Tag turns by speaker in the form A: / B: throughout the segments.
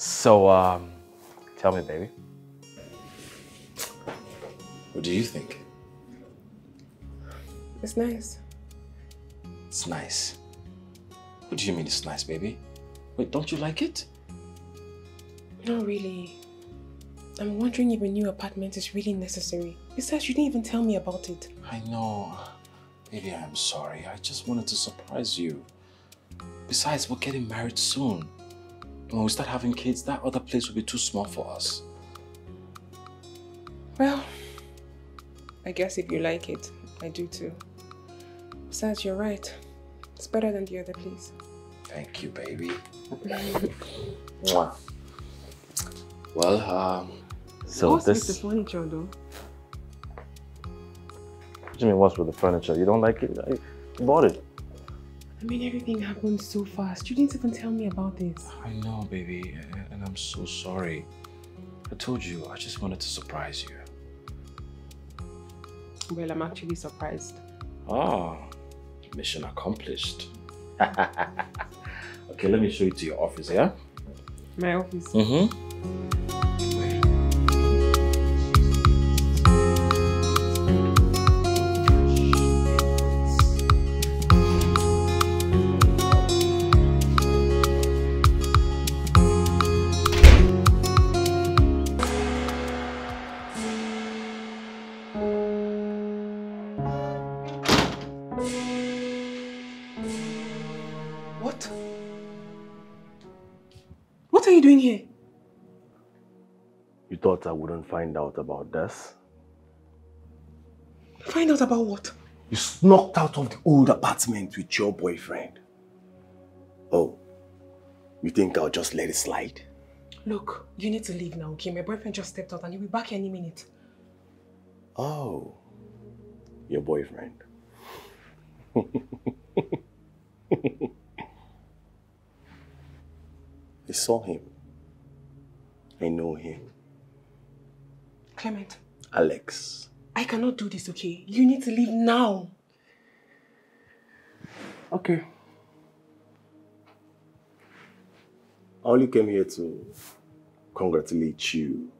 A: So, um, tell me, baby.
B: What do you think?
C: It's nice.
B: It's nice. What do you mean it's nice, baby? Wait, don't you like it?
C: Not really. I'm wondering if a new apartment is really necessary. Besides, you didn't even tell me about it.
B: I know. Baby, I'm sorry. I just wanted to surprise you. Besides, we're getting married soon. When we start having kids, that other place will be too small for us.
C: Well, I guess if you like it, I do too. Besides, you're right. It's better than the other place.
B: Thank you, baby. Mwah. Well, um,
A: So
C: What's
A: this.
C: with the furniture though?
A: What do you mean, what's with the furniture? You don't like it? I bought it.
C: I mean, everything happened so fast. You didn't even tell me about this.
B: I know, baby, and I'm so sorry. I told you, I just wanted to surprise you.
C: Well, I'm actually surprised.
B: Ah, mission accomplished. okay, let me show you to your office, yeah?
C: My office.
B: Mm-hmm.
A: Thought I wouldn't find out about this?
C: Find out about what?
A: You snuck out of the old apartment with your boyfriend. Oh, you think I'll just let it slide?
C: Look, you need to leave now, okay? My boyfriend just stepped out and he'll be back any minute.
A: Oh, your boyfriend. I saw him. I know him.
C: Clement,
A: Alex.
C: I cannot do this, okay? You need to leave now.
A: Okay. I only came here to congratulate you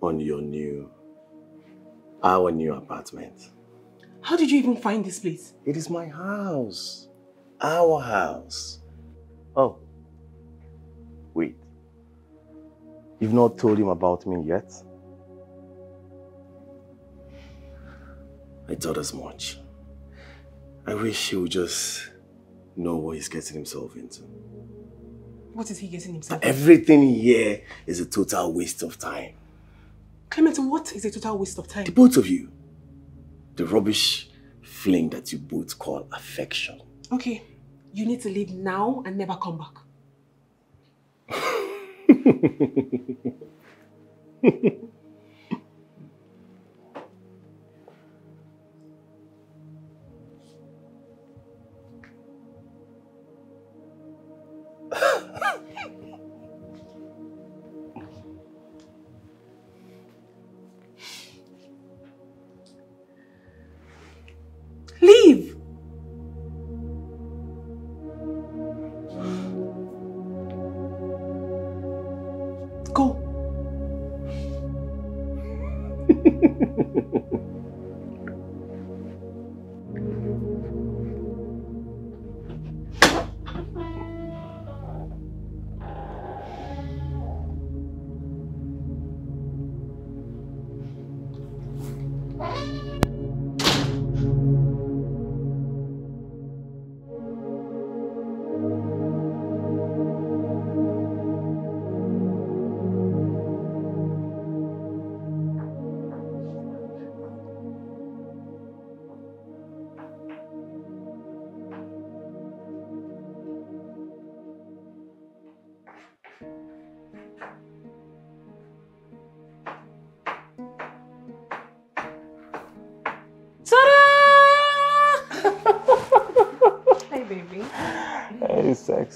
A: on your new, our new apartment.
C: How did you even find this place?
A: It is my house. Our house. Oh. Wait. You've not told him about me yet? I thought as much. I wish he would just know what he's getting himself into.
C: What is he getting himself? Into?
A: Everything here is a total waste of time.
C: Clement, what is a total waste of time?
A: The both of you. The rubbish fling that you both call affection.
C: Okay, you need to leave now and never come back. Baby.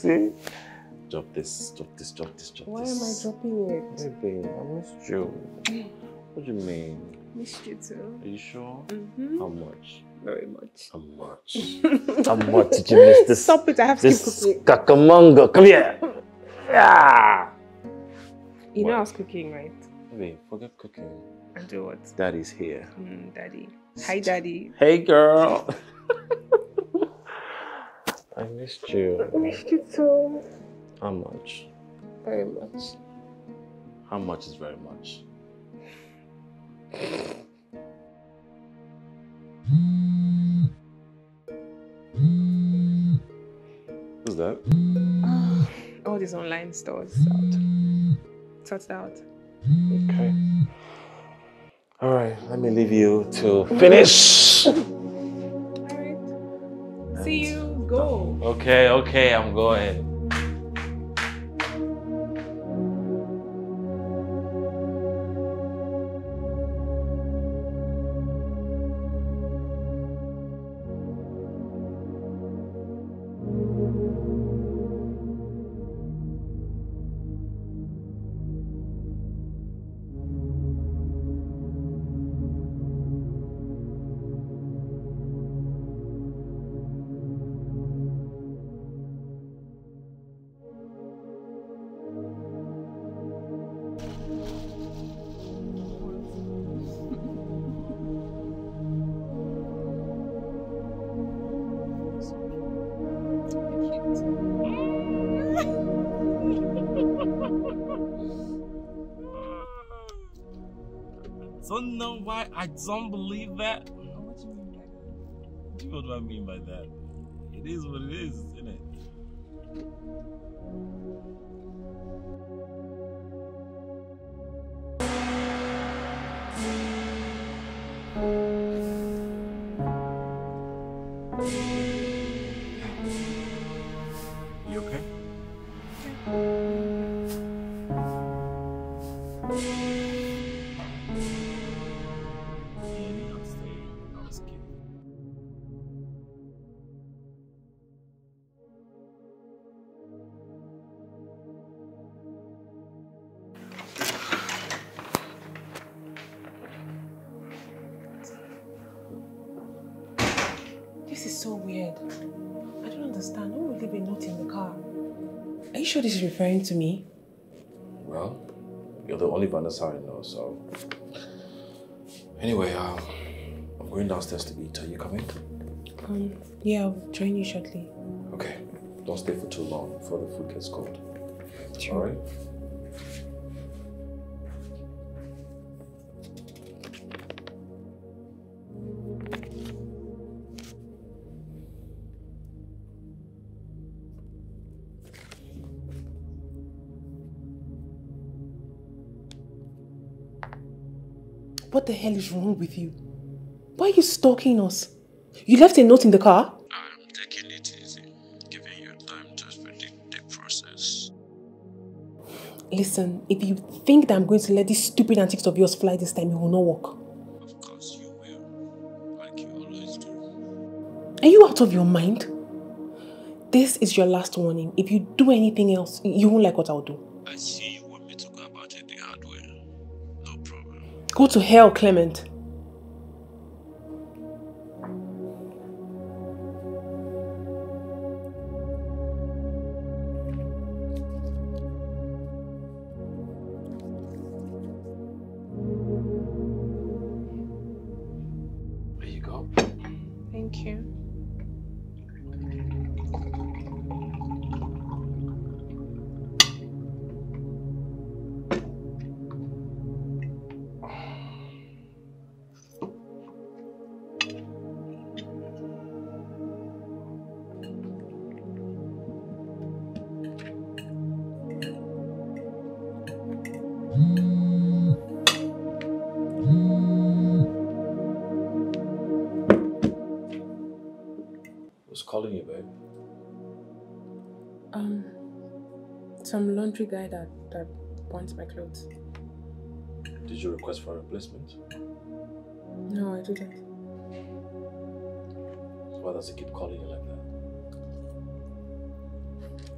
A: Hey, sexy. Drop this, drop this, drop this, drop
C: Why
A: this.
C: Why am I dropping it?
A: Hey, babe, I missed you. What do you mean?
C: Missed you too.
A: Are you sure?
C: Mm-hmm.
A: How much?
C: very much.
B: How much? How much did you miss this?
C: Stop it! I have to keep
B: This
C: cooking.
B: Kakamongo. Come here. Yeah.
C: You know I was cooking, right?
B: Wait, forget cooking.
C: And do what?
A: Daddy's here.
C: Mm, daddy. Hi, daddy.
B: Hey, girl. I missed you.
C: I missed you too.
B: How much?
C: Very much.
B: How much is very much? Who's that?
C: Ah, all these online stores out. Sort it out.
B: Okay. All right, let me leave you to finish.
C: See you. Go.
B: Okay, okay, I'm going.
D: I don't believe that.
C: What do you mean by that?
D: What do I mean by that? It is what it is,
C: Are you sure this is referring to me?
B: Well, you're the only Vanessa I know, so. Anyway, um, I'm going downstairs to eat. Are you coming?
C: Um, yeah, I'll join you shortly.
B: Okay. Don't stay for too long before the food gets cold.
C: Sure.
B: All right?
C: What the hell is wrong with you? Why are you stalking us? You left a note in the car?
D: I'm taking it easy, giving you time to predict the process.
C: Listen, if you think that I'm going to let these stupid antics of yours fly this time, it will not work.
D: Of course you will, like you always do.
C: Are you out of your mind? This is your last warning. If you do anything else, you won't like what I'll do.
D: Go
C: to hell, Clement. Some laundry guy that that wants my clothes.
B: Did you request for a replacement?
C: No, I didn't.
B: Why does he keep calling you like that?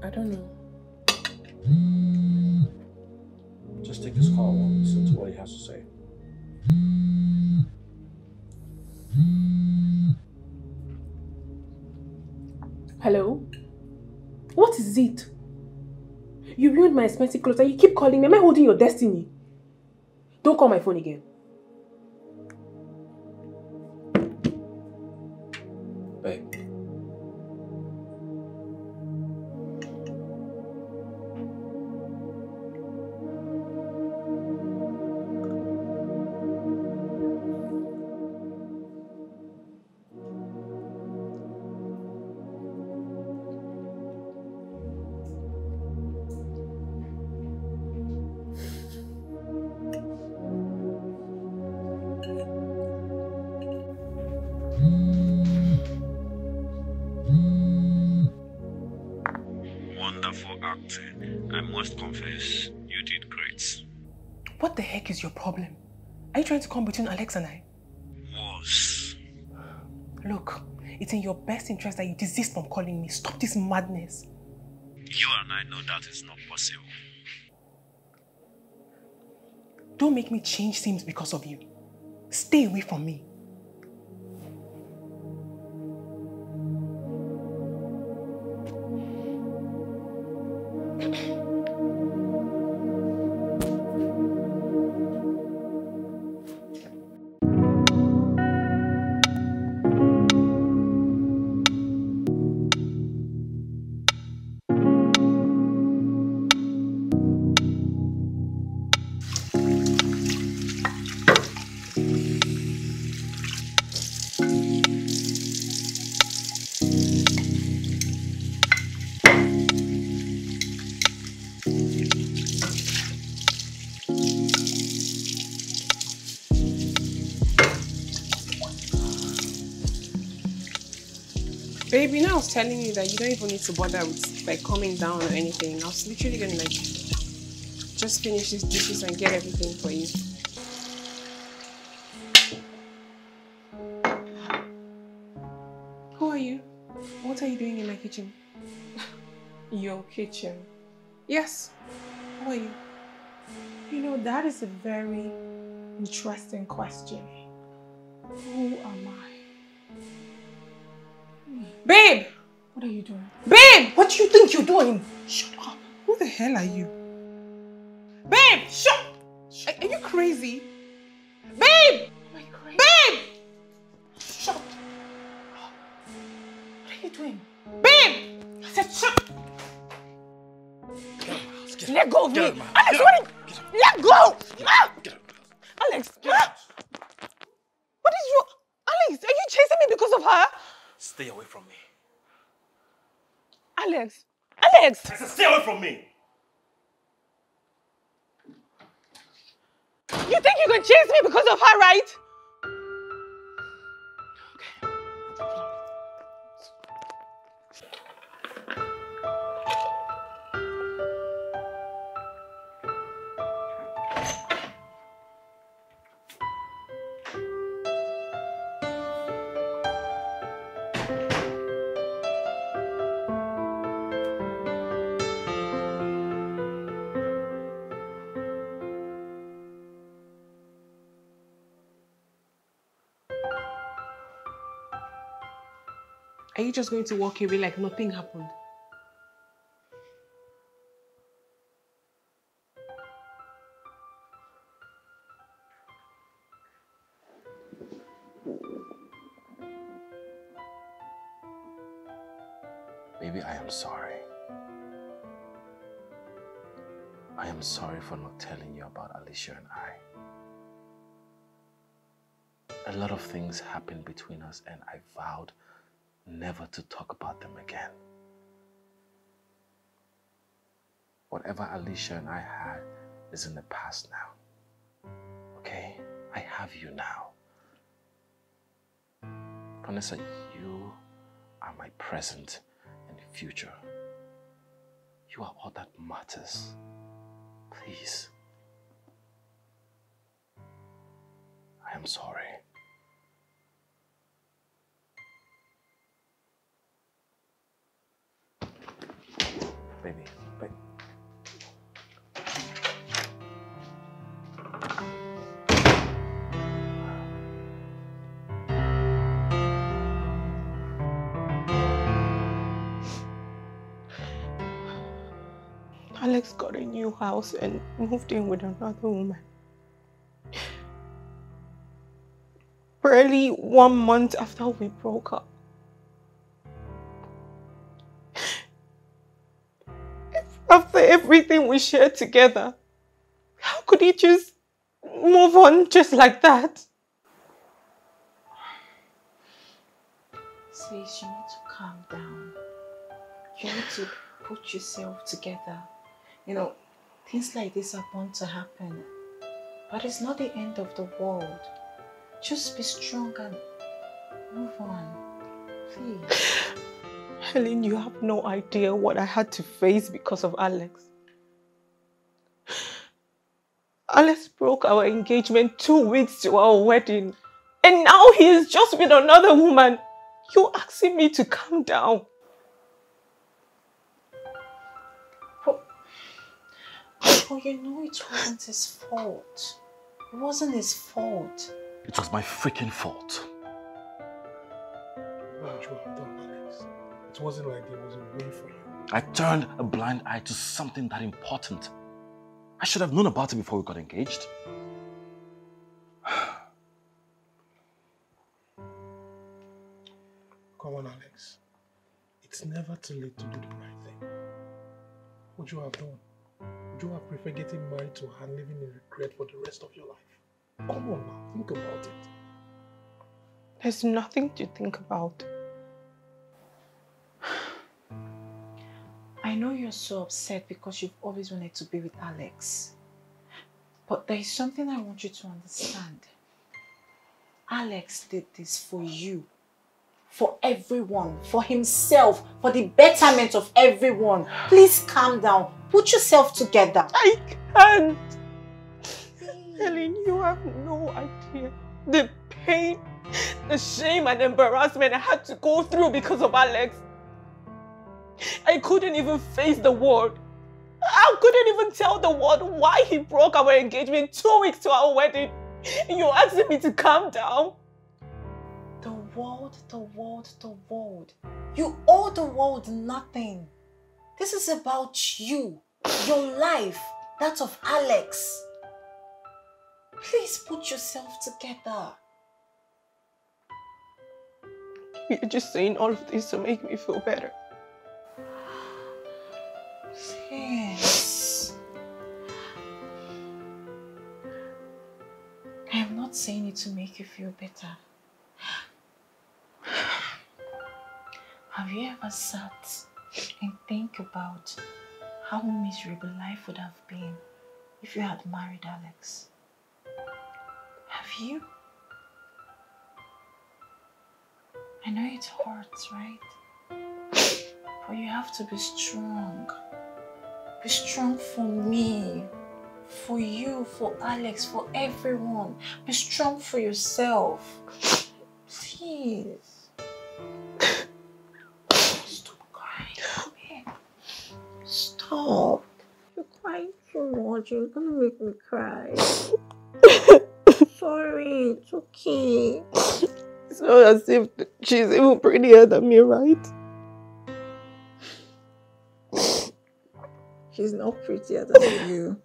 C: I don't know.
B: Just take this call and listen to what he has to say.
C: My expensive clothes and you keep calling me. Am I holding your destiny? Don't call my phone again. Alex and I?
D: Was.
C: Look, it's in your best interest that you desist from calling me. Stop this madness.
D: You and I know that is not possible.
C: Don't make me change scenes because of you. Stay away from me. Was telling you that you don't even need to bother with like coming down or anything. I was literally gonna like just finish these dishes and get everything for you. Who are you? What are you doing in my kitchen?
E: Your kitchen.
C: Yes. Who are you?
E: You know, that is a very interesting question. Who am I?
C: Babe!
E: What are you doing?
C: Babe! What do you think you're doing?
E: Shut up.
C: Who the hell are you? Babe! Shut! Are, are you crazy? Babe!
E: Am I crazy?
C: Babe!
E: Shut up. What are you doing?
C: Babe!
E: I said shut
B: Get
E: Let go of
B: Get
E: me.
B: out of my.
E: Alex,
B: Get
E: what are you? Let go! Ah!
B: Get out.
E: Alex! Ah! What is your... Alex, are you chasing me because of her?
A: Stay away from me.
E: Alex! Alex!
A: I said stay away from me.
E: You think you can chase me because of her, right?
C: You just going to walk away like nothing happened?
B: Baby, I am sorry. I am sorry for not telling you about Alicia and I. A lot of things happened between us, and I vowed never to talk about them again. Whatever Alicia and I had is in the past now. Okay? I have you now. Vanessa, you are my present and future. You are all that matters. Please. I am sorry. But
E: Alex got a new house and moved in with another woman. Barely one month after we broke up. Everything we shared together, how could he just move on just like that?
F: Sis, you need to calm down. You need to put yourself together. You know, things like this are bound to happen. But it's not the end of the world. Just be strong and move on. Please.
E: Helen, you have no idea what I had to face because of Alex. Alex broke our engagement two weeks to our wedding. And now he is just with another woman. You're asking me to calm down.
F: But, but you know it wasn't his fault. It wasn't his fault.
B: It was my freaking fault.
G: What It wasn't like there was a way for you.
B: I turned a blind eye to something that important. I should have known about it before we got engaged.
G: Come on, Alex. It's never too late to do the right thing. Would you have done? Would you have preferred getting married to her and living in regret for the rest of your life? Come on now, think about it.
E: There's nothing to think about.
F: I know you're so upset because you've always wanted to be with Alex. But there is something I want you to understand. Alex did this for you. For everyone. For himself. For the betterment of everyone. Please calm down. Put yourself together.
E: I can't. Helen, you have no idea the pain, the shame and embarrassment I had to go through because of Alex. I couldn't even face the world. I couldn't even tell the world why he broke our engagement two weeks to our wedding. You're asking me to calm down.
F: The world, the world, the world. You owe the world nothing. This is about you, your life, that of Alex. Please put yourself together.
E: You're just saying all of this to make me feel better.
F: Yes. I am not saying it to make you feel better. Have you ever sat and think about how miserable life would have been if you had married Alex? Have you? I know it hurts, right? But you have to be strong. Be strong for me, for you, for Alex, for everyone. Be strong for yourself. Please. Stop crying. Stop. You're crying too much. You're gonna make me cry. Sorry, it's okay.
E: It's not as if she's even prettier than me, right?
F: She's not prettier than you.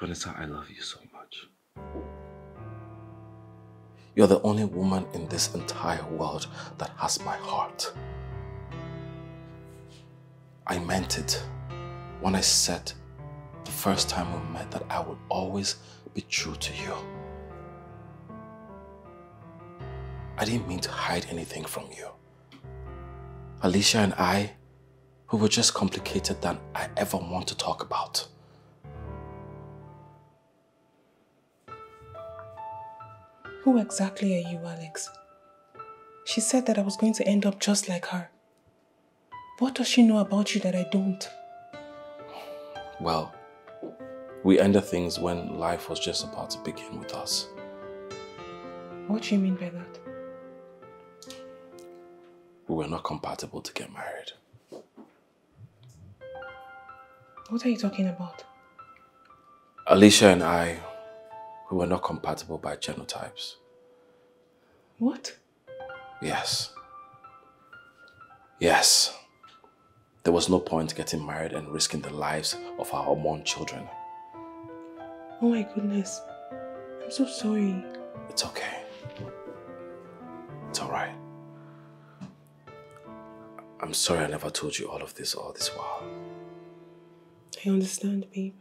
B: Vanessa, I love you so much. You're the only woman in this entire world that has my heart. I meant it when I said the first time we met that I would always be true to you. I didn't mean to hide anything from you. Alicia and I, we were just complicated than I ever want to talk about.
E: Who exactly are you, Alex? She said that I was going to end up just like her. What does she know about you that I don't?
B: Well, we ended things when life was just about to begin with us.
E: What do you mean by that?
B: We were not compatible to get married.
E: What are you talking about?
B: Alicia and I We were not compatible by genotypes.
C: What?
B: Yes. Yes. There was no point getting married and risking the lives of our unborn children.
C: Oh my goodness. I'm so sorry.
B: It's okay. It's alright. I'm sorry I never told you all of this all this while.
C: I understand, babe.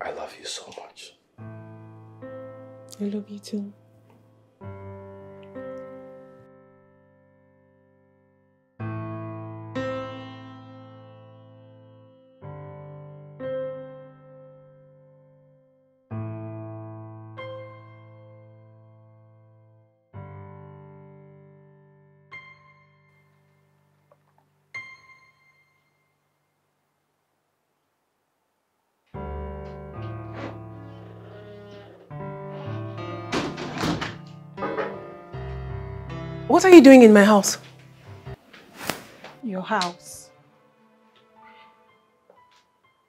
B: I love you so much.
C: I love you too. What are you doing in my house?
E: Your house.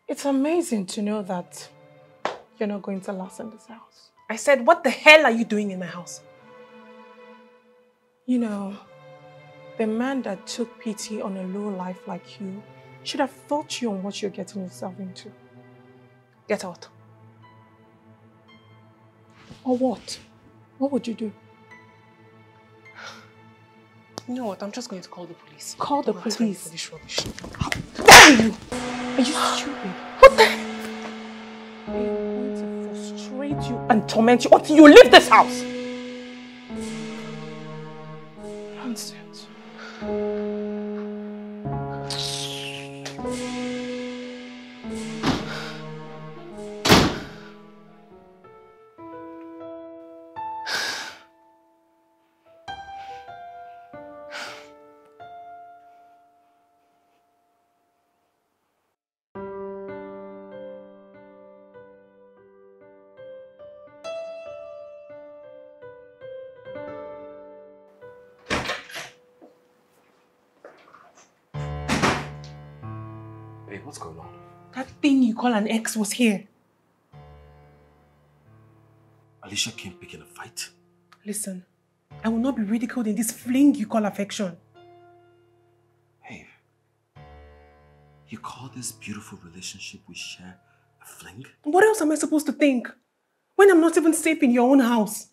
E: It's amazing to know that you're not going to last in this house.
C: I said, what the hell are you doing in my house?
E: You know, the man that took pity on a low life like you should have thought you on what you're getting yourself into.
C: Get out.
E: Or what? What would you do?
C: You know what? I'm just going to call the police.
E: Call the police.
C: For this rubbish.
E: dare you? Are you stupid? What the? I am going to frustrate you and torment you until you leave this house.
C: Call an ex was here.
B: Alicia came picking a fight.
C: Listen, I will not be ridiculed in this fling you call affection.
B: Hey, you call this beautiful relationship we share a fling?
C: What else am I supposed to think? When I'm not even safe in your own house.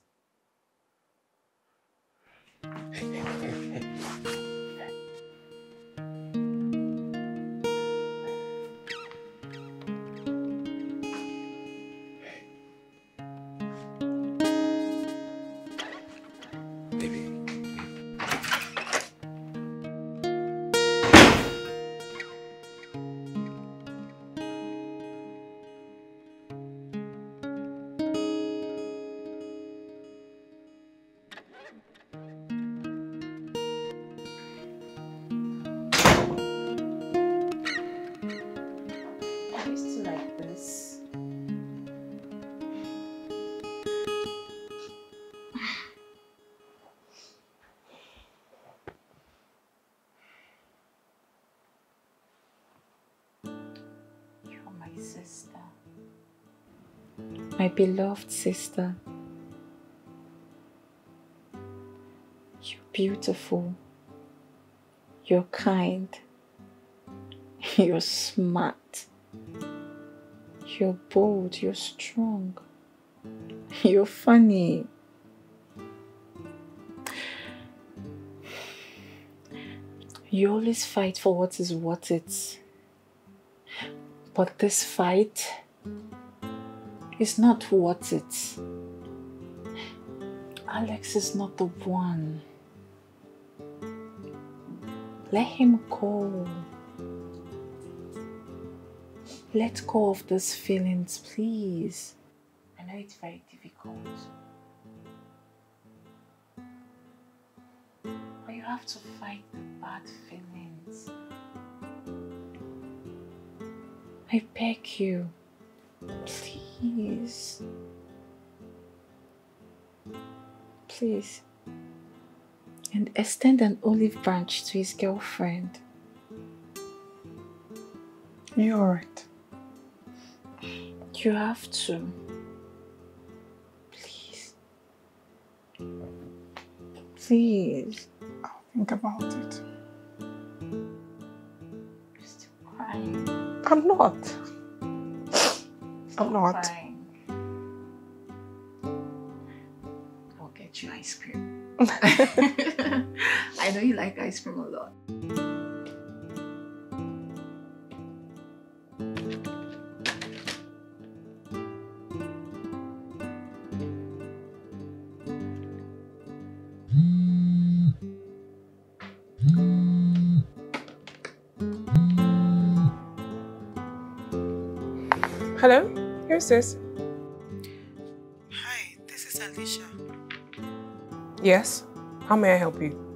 F: Beloved sister. You're beautiful. You're kind. You're smart. You're bold, you're strong, you're funny. You always fight for what is worth it. But this fight is not worth it. Alex is not the one. Let him go. Let go of those feelings, please. I know it's very difficult. But you have to fight the bad feelings. I beg you, please. Please. And extend an olive branch to his girlfriend.
E: You're alright.
F: You have to. Please. Please.
G: I'll think about it.
F: You're still crying.
G: I'm not. I'm not.
F: Crying. I'll get you ice cream. I know you like ice cream a lot.
C: Who's?
H: Hi, this is Alicia.
C: Yes. How may I help you?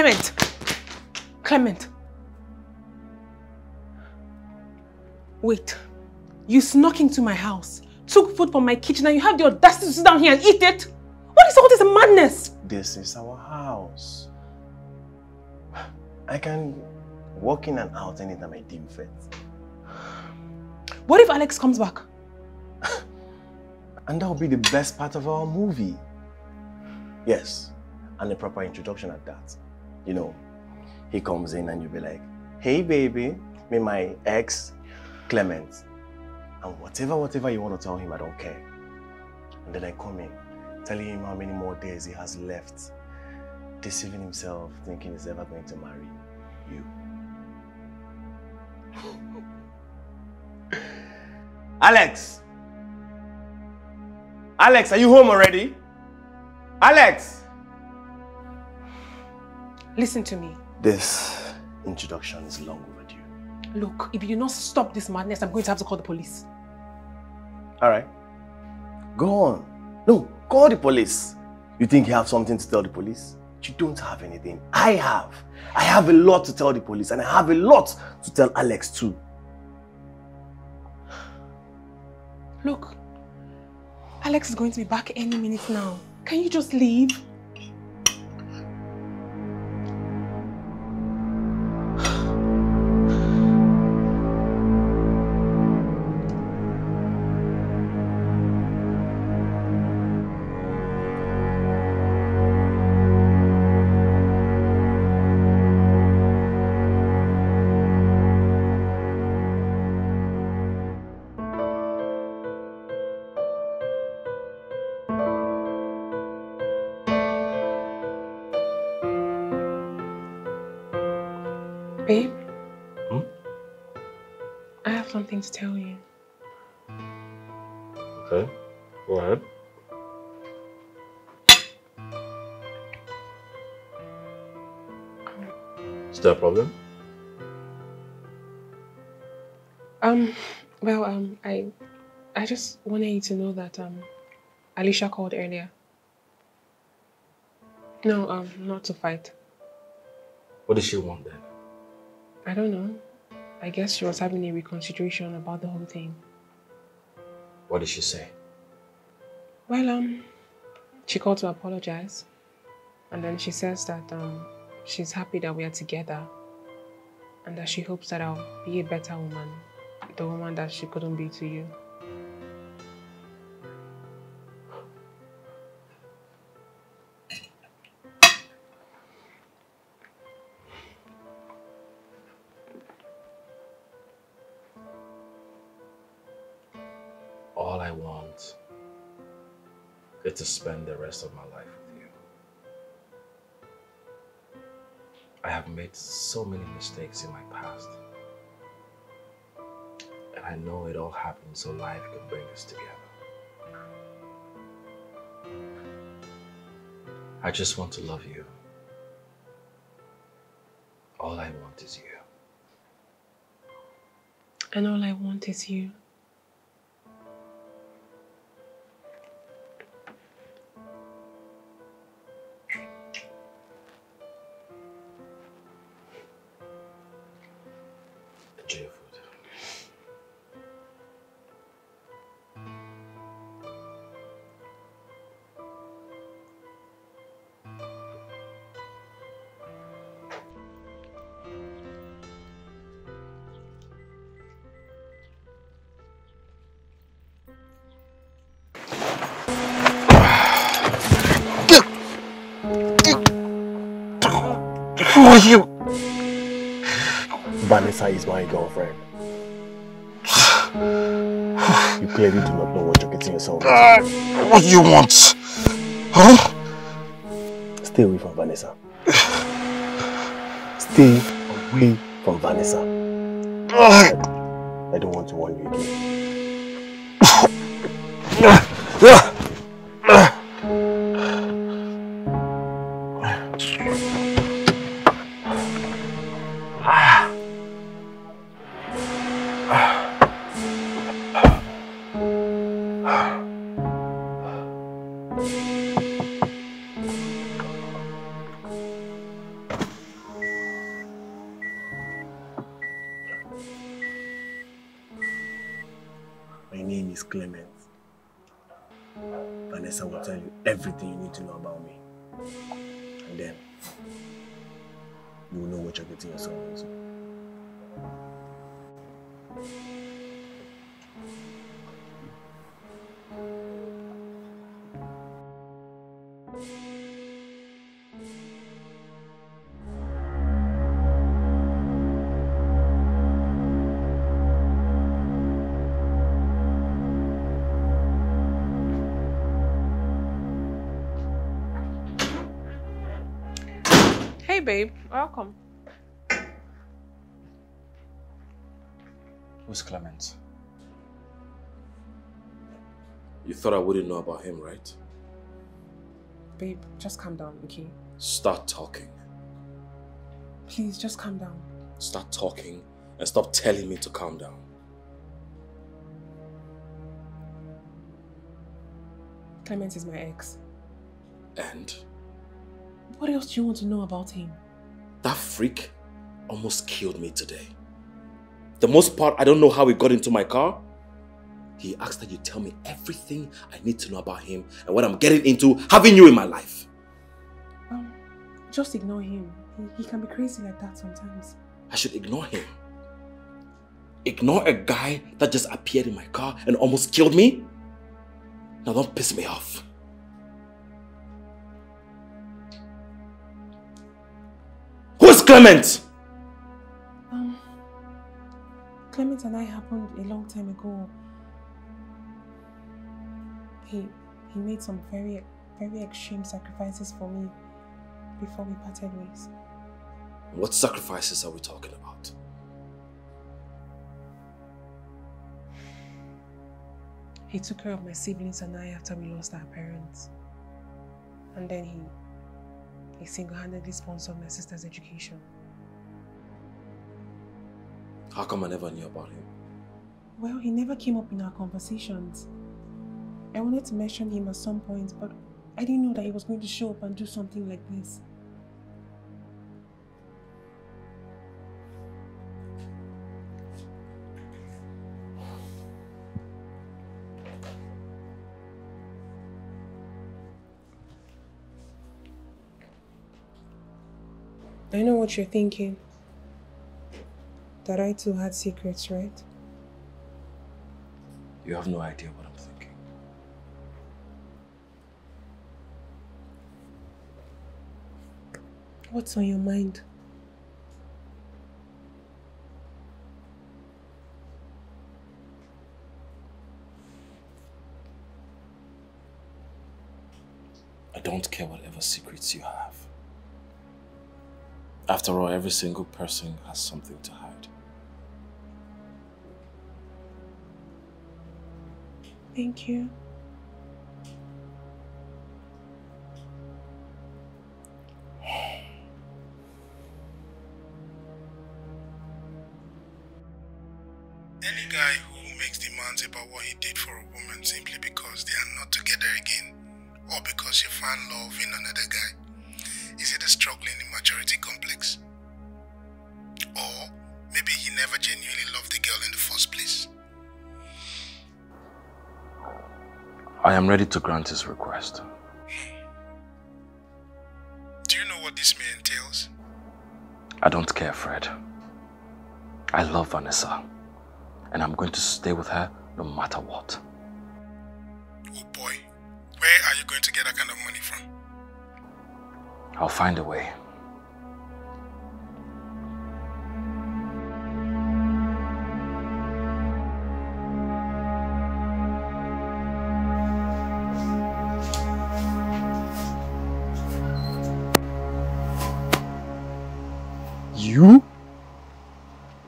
C: Clement! Clement! Wait. You snuck into my house, took food from my kitchen, and you have the audacity to sit down here and eat it? What is all this madness?
A: This is our house. I can walk in and out anytime I deem fit.
C: What if Alex comes back?
A: And that will be the best part of our movie. Yes, and a proper introduction at that. You know, he comes in and you'll be like, hey baby, me my ex, Clement. And whatever, whatever you want to tell him, I don't care. And then I come in, telling him how many more days he has left, deceiving himself, thinking he's ever going to marry you. Alex! Alex, are you home already? Alex!
C: Listen to me.
A: This introduction is long overdue.
C: Look, if you do not stop this madness, I'm going to have to call the police.
A: Alright. Go on. No, call the police. You think you have something to tell the police? You don't have anything. I have. I have a lot to tell the police and I have a lot to tell Alex too.
C: Look, Alex is going to be back any minute now. Can you just leave? To tell you.
A: Okay, go ahead. Is there a problem?
C: Um, well, um, I, I just wanted you to know that um, Alicia called earlier. No, um, not to fight.
B: What does she want then?
C: I don't know. I guess she was having a reconsideration about the whole thing.
B: What did she say?
C: Well, um, she called to apologize, and then she says that um, she's happy that we are together, and that she hopes that I'll be a better woman, the woman that she couldn't be to you.
B: To spend the rest of my life with you. I have made so many mistakes in my past. And I know it all happened so life can bring us together. I just want to love you. All I want is you.
C: And all I want is you.
A: You? Vanessa is my girlfriend. You clearly do not know what you're getting yourself into.
B: Ah, what do you want? Huh?
A: Stay away from Vanessa. Stay away from Vanessa. Ah. I don't want to warn you again. Ah.
C: Hey, babe. Welcome.
B: Who's Clement? You thought I wouldn't know about him, right?
C: Babe, just calm down, okay?
B: Start talking.
C: Please, just calm down.
B: Start talking and stop telling me to calm down.
C: Clement is my ex.
B: And
C: What else do you want to know about him?
B: that freak almost killed me today. The most part, I don't know how he got into my car. He asked that you tell me everything I need to know about him and what I'm getting into having you in my life.
C: Um, just ignore him. He, he can be crazy like that sometimes.
B: I should ignore him. Ignore a guy that just appeared in my car and almost killed me? Now don't piss me off. Clement?
C: Um, Clement and I happened a long time ago. He he made some very very extreme sacrifices for me before we parted ways.
B: What sacrifices are we talking about?
C: He took care of my siblings and I after we lost our parents. And then he he single-handedly sponsored my sister's education.
B: How come I never knew about him?
C: Well, he never came up in our conversations. I wanted to mention him at some point, but I didn't know that he was going to show up and do something like this. I know what you're thinking. that I too had secrets, right?
B: You have no idea what I'm thinking.
C: What's on your mind?
B: I don't care whatever secrets you have. After all, every single person has something to hide.
C: Thank you.
G: Genuinely loved the girl in the first place.
B: I am ready to grant his request.
G: Do you know what this may entails?
B: I don't care, Fred. I love Vanessa. And I'm going to stay with her no matter what.
G: Oh boy, where are you going to get that kind of money from?
B: I'll find a way.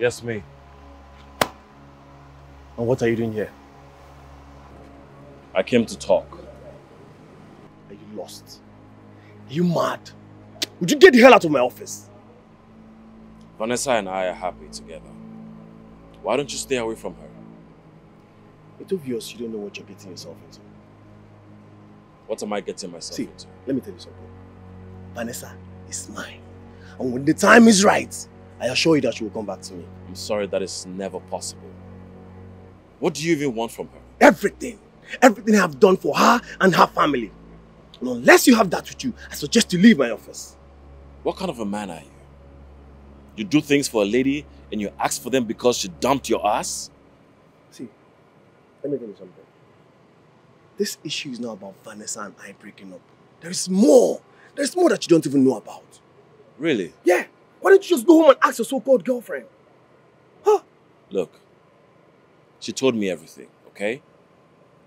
B: Yes, me.
A: And what are you doing here?
B: I came to talk.
A: Are you lost? Are you mad? Would you get the hell out of my office?
B: Vanessa and I are happy together. Why don't you stay away from her?
A: It's obvious you don't know what you're getting yourself into.
B: What am I getting myself
A: See,
B: into?
A: let me tell you something. Vanessa is mine. And when the time is right, I assure you that she will come back to me.
B: I'm sorry that is never possible. What do you even want from her?
A: Everything. Everything I have done for her and her family. And unless you have that with you, I suggest you leave my office.
B: What kind of a man are you? You do things for a lady and you ask for them because she dumped your ass?
A: See, let me tell you something. This issue is not about Vanessa and I breaking up. There is more. There is more that you don't even know about.
B: Really?
A: Yeah. Why don't you just go home and ask your so-called girlfriend? Huh?
B: Look, she told me everything, okay?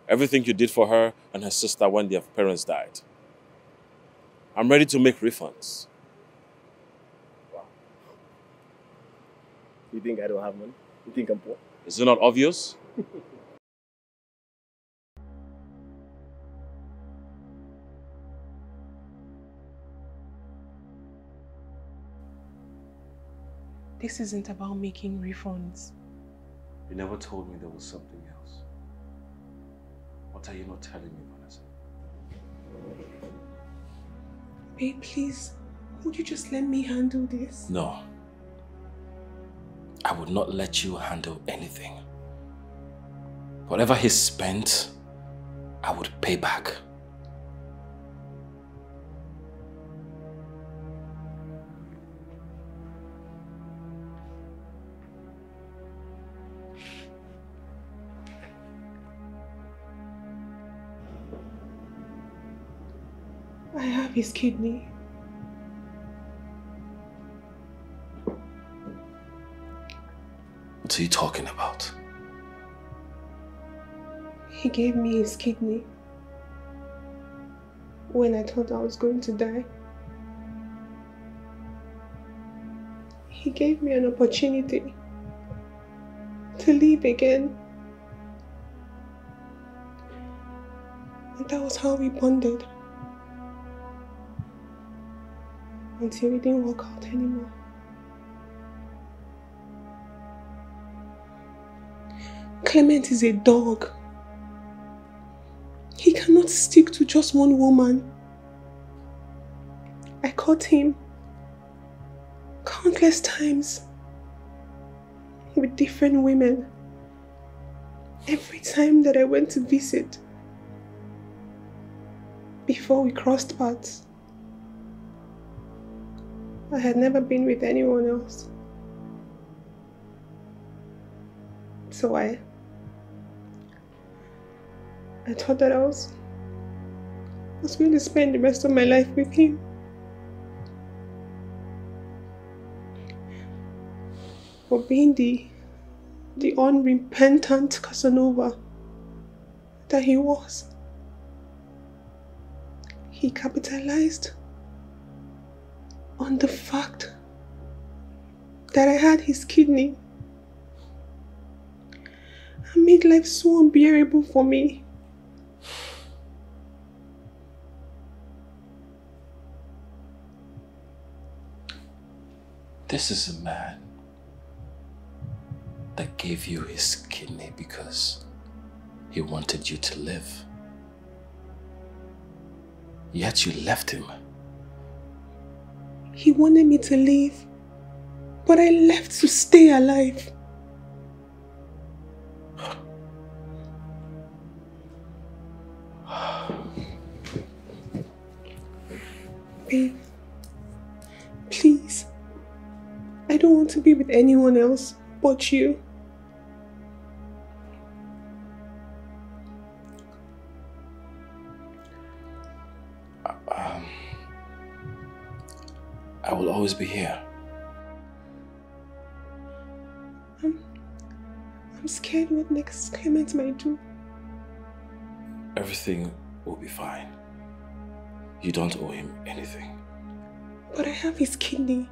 B: Everything you did for her and her sister when their parents died. I'm ready to make refunds.
A: You think I don't have money? You think I'm poor?
B: Is it not obvious?
C: This isn't about making refunds.
B: You never told me there was something else. What are you not telling me, Vanessa?
C: Babe, please, would you just let me handle this?
B: No. I would not let you handle anything. Whatever he spent, I would pay back.
C: His kidney.
B: What are you talking about?
C: He gave me his kidney when I thought I was going to die. He gave me an opportunity to live again. And that was how we bonded. Until it didn't work out anymore. Clement is a dog. He cannot stick to just one woman. I caught him countless times with different women. Every time that I went to visit, before we crossed paths, I had never been with anyone else. So I I thought that I was I was going to spend the rest of my life with him. For being the the unrepentant Casanova that he was. He capitalized on the fact that I had his kidney and made life so unbearable for me.
B: This is a man that gave you his kidney because he wanted you to live. Yet you left him.
C: He wanted me to leave, but I left to stay alive. Babe, please. I don't want to be with anyone else but you.
B: Always be here.
C: I'm, I'm scared what next Clement might do.
B: Everything will be fine. You don't owe him anything.
C: But I have his kidney.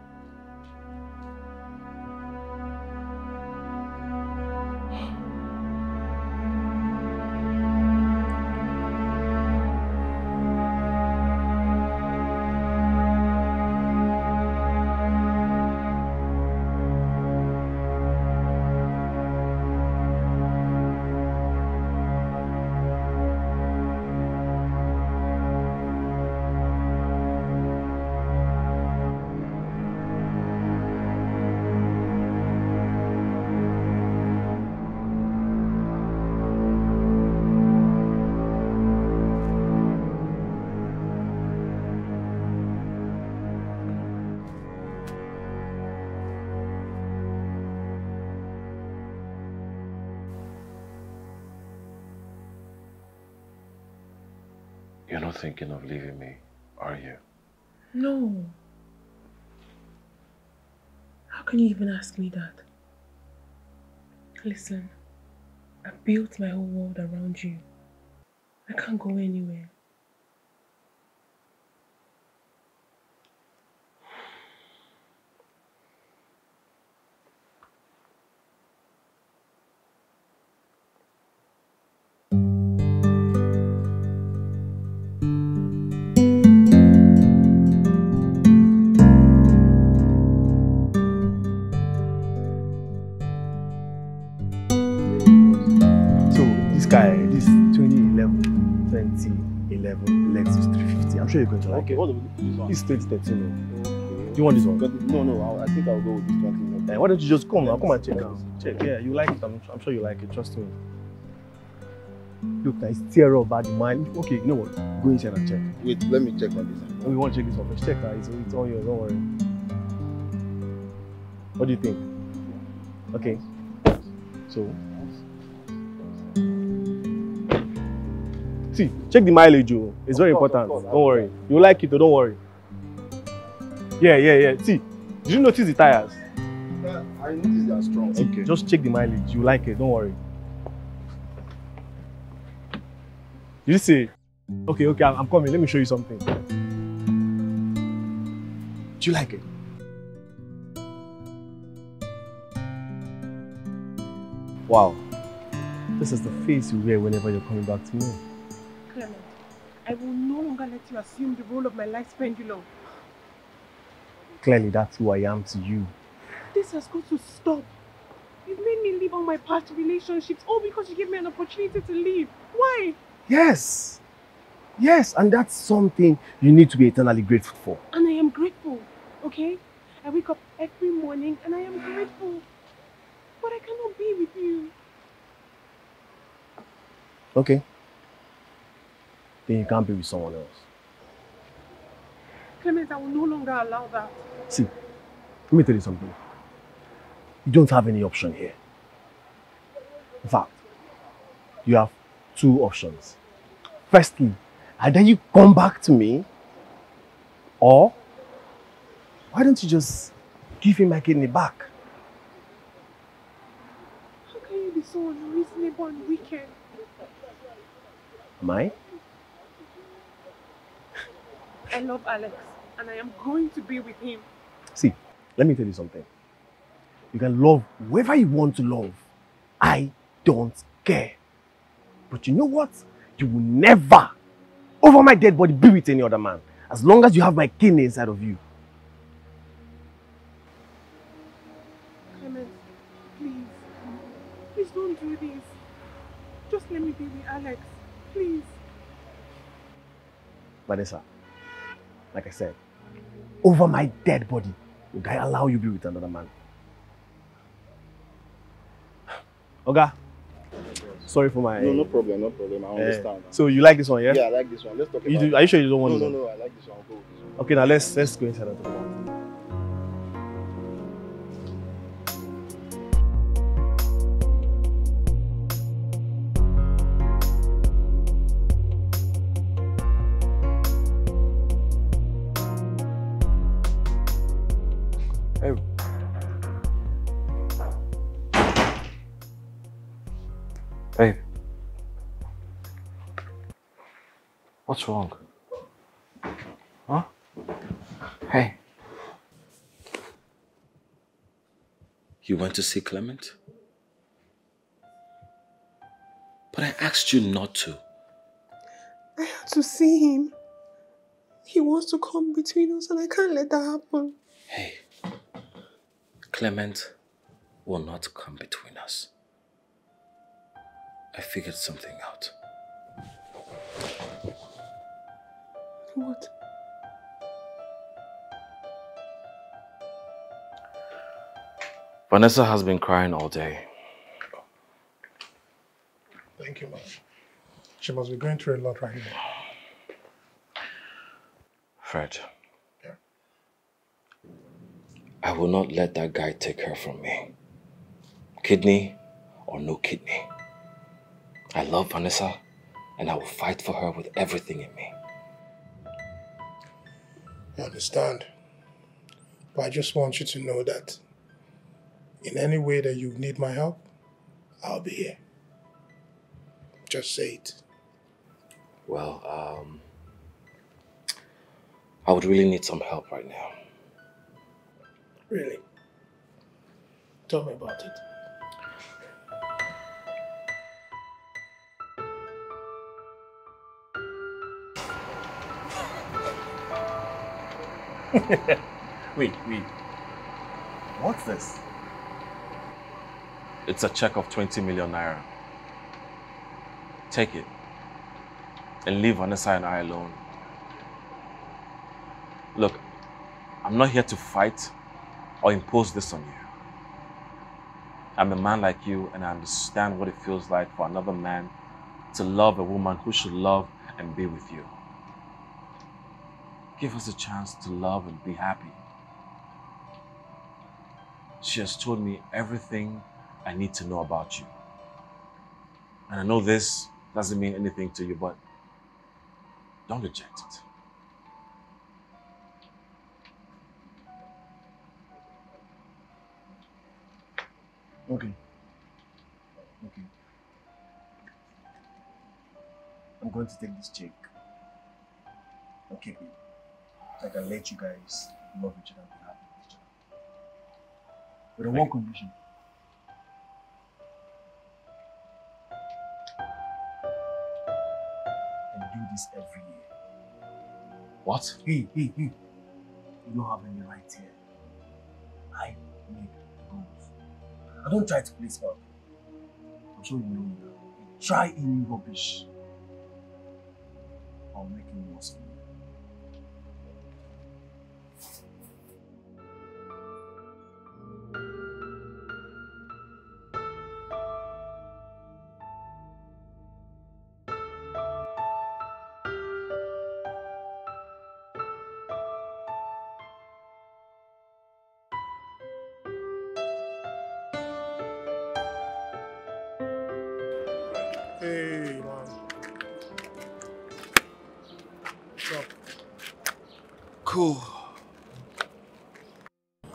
I: Thinking of leaving me, are you?
J: No. How can you even ask me that? Listen, I built my whole world around you. I can't go anywhere.
A: Sure going to like
K: Okay, what about this one?
A: This 2013.
K: Okay.
A: You want this one?
K: No, no, I'll, I think I'll go with this one.
A: Eh, why don't you just come now? Come and check out. Check. Yeah, you like it. I'm, I'm sure you like it. Trust me. Look, it's tear up by the mile. Okay, you know what? Go inside and check.
K: Wait, let me check on this.
A: Oh, you want to check this one first? Check now. It's, it's all yours. Don't worry. What do you think? Okay. So. See, check the mileage, oh. It's very
K: course,
A: important.
K: course.
A: Don't worry. You like it, oh, don't worry. Yeah, yeah, yeah. See, did you notice the tires?
K: Yeah, I noticed they are strong.
A: See, Just check the mileage. You like it. Don't worry. You see? Okay, okay. I'm, I'm coming. Let me show you something. Do you like it? Wow. This is the face you wear whenever you're coming back to me.
C: Clement, I will no longer let you assume the role of my life's pendulum.
A: Clearly, that's who I am to you.
C: This has got to stop. You've made me leave all my past relationships all because you gave me an opportunity to leave. Why?
A: Yes. Yes, and that's something you need to be eternally grateful for.
C: And I am grateful, okay? I wake up every morning and I am grateful. But I cannot be with you.
A: Okay. Then you can't be with someone else.
C: Clement, I will no longer allow that.
A: See, let me tell you something. You don't have any option here. In fact, you have two options. Firstly, either you come back to me, or why don't you just give him my kidney back?
E: How can you be so unreasonable and wicked?
A: Am I?
E: I love Alex and I am going to be with him.
A: See, let me tell you something. You can love whoever you want to love. I don't care. But you know what? You will never, over my dead body, be with any other man. As long as you have my kidney inside of you.
E: Clement, please. Please don't do this. Just let me be with Alex. Please.
A: Vanessa, like I said, over my dead body, would I allow you to be with another man? Oga, sorry for my...
L: No, no problem, no problem. I
A: Eh,
L: understand.
A: so you like this one, yeah?
L: Yeah, I like this one. Let's talk
A: You
L: about
A: do, are you sure you don't want
L: no, no, no, I like this one. I'll go with this one.
A: Okay, now let's let's go inside and talk about it.
M: What's wrong? Huh? Hey.
B: You went to see Clement? But I asked you not to.
E: I had to see him. He wants to come between us and I can't let that happen.
B: Hey, Clement will not come between us. I figured something out.
E: What?
B: Vanessa has been crying all day.
G: Thank you, ma'am. She must be going through a lot right now.
B: Fred.
G: Yeah.
B: I will not let that guy take her from me. Kidney or no kidney. I love Vanessa and I will fight for her with everything in me.
G: I understand. But I just want you to know that in any way that you need my help, I'll be here. Just say it.
B: Well, um, I would really need some help right now.
G: Really. Tell me about it.
A: wait, wait. What's this?
B: It's a check of 20 million naira. Take it and leave Vanessa and I alone. Look, I'm not here to fight or impose this on you. I'm a man like you and I understand what it feels like for another man to love a woman who should love and be with you. Give us a chance to love and be happy. She has told me everything I need to know about you. And I know this doesn't mean anything to you, but don't reject it.
A: Okay. Okay. I'm going to take this check and I can let you guys love each other and be happy with each other. But on one condition. And do this every year.
B: What?
A: Hey, hey, hey. You don't have any right here. I make rules. I don't try to play smart. I'm sure you know me now. Try any rubbish. I'll make it worse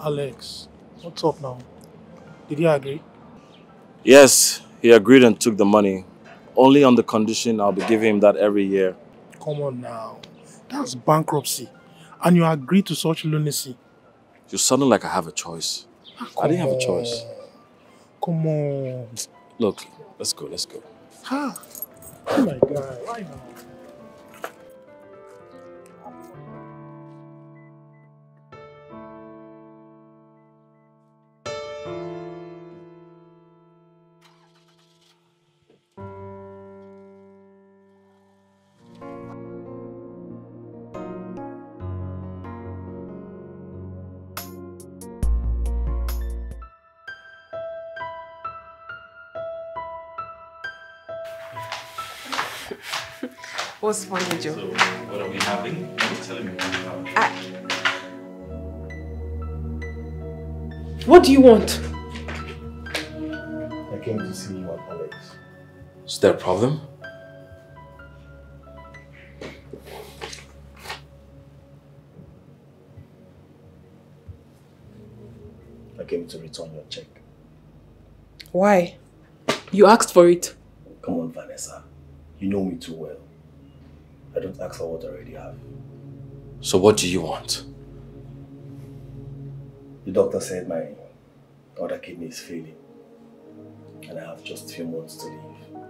G: Alex, what's up now? Did he agree?
B: Yes, he agreed and took the money. Only on the condition I'll be giving him that every year.
G: Come on now. That's bankruptcy. And you agree to such lunacy.
B: You're sounding like I have a choice. Ah, I didn't have a choice.
G: Come on.
B: Look, let's go, let's go.
G: Ha! Oh my god. Why now?
N: What's funny, Joe?
B: what are we having? Tell me what we
N: I... Ah. What do you want?
A: I came to see you and Alex.
B: Is there a problem?
A: I came to return your check.
N: Why? You asked for it.
A: Come on, Vanessa. You know me too well. I don't ask for what I already have.
B: So what do you want?
A: The doctor said my other kidney is failing. And I have just a few months to live.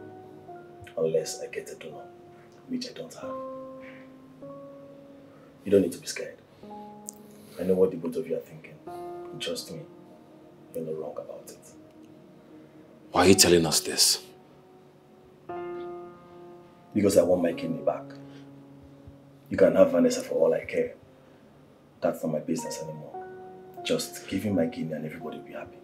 A: Unless I get a donor, which I don't have. You don't need to be scared. I know what the both of you are thinking. Trust me, you're not wrong about it.
B: Why are you telling us this?
A: Because I want my kidney back. You can have Vanessa for all I care. That's not my business anymore. Just give him my kidney and everybody will be happy.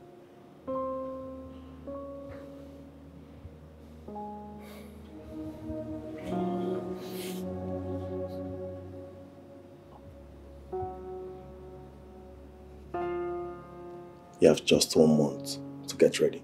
A: You have just one month to get ready.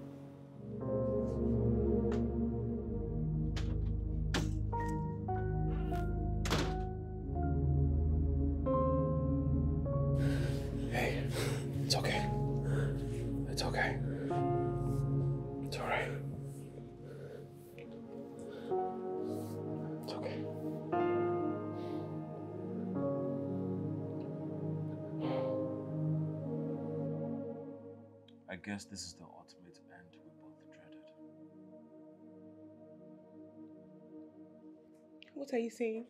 C: Are you saying?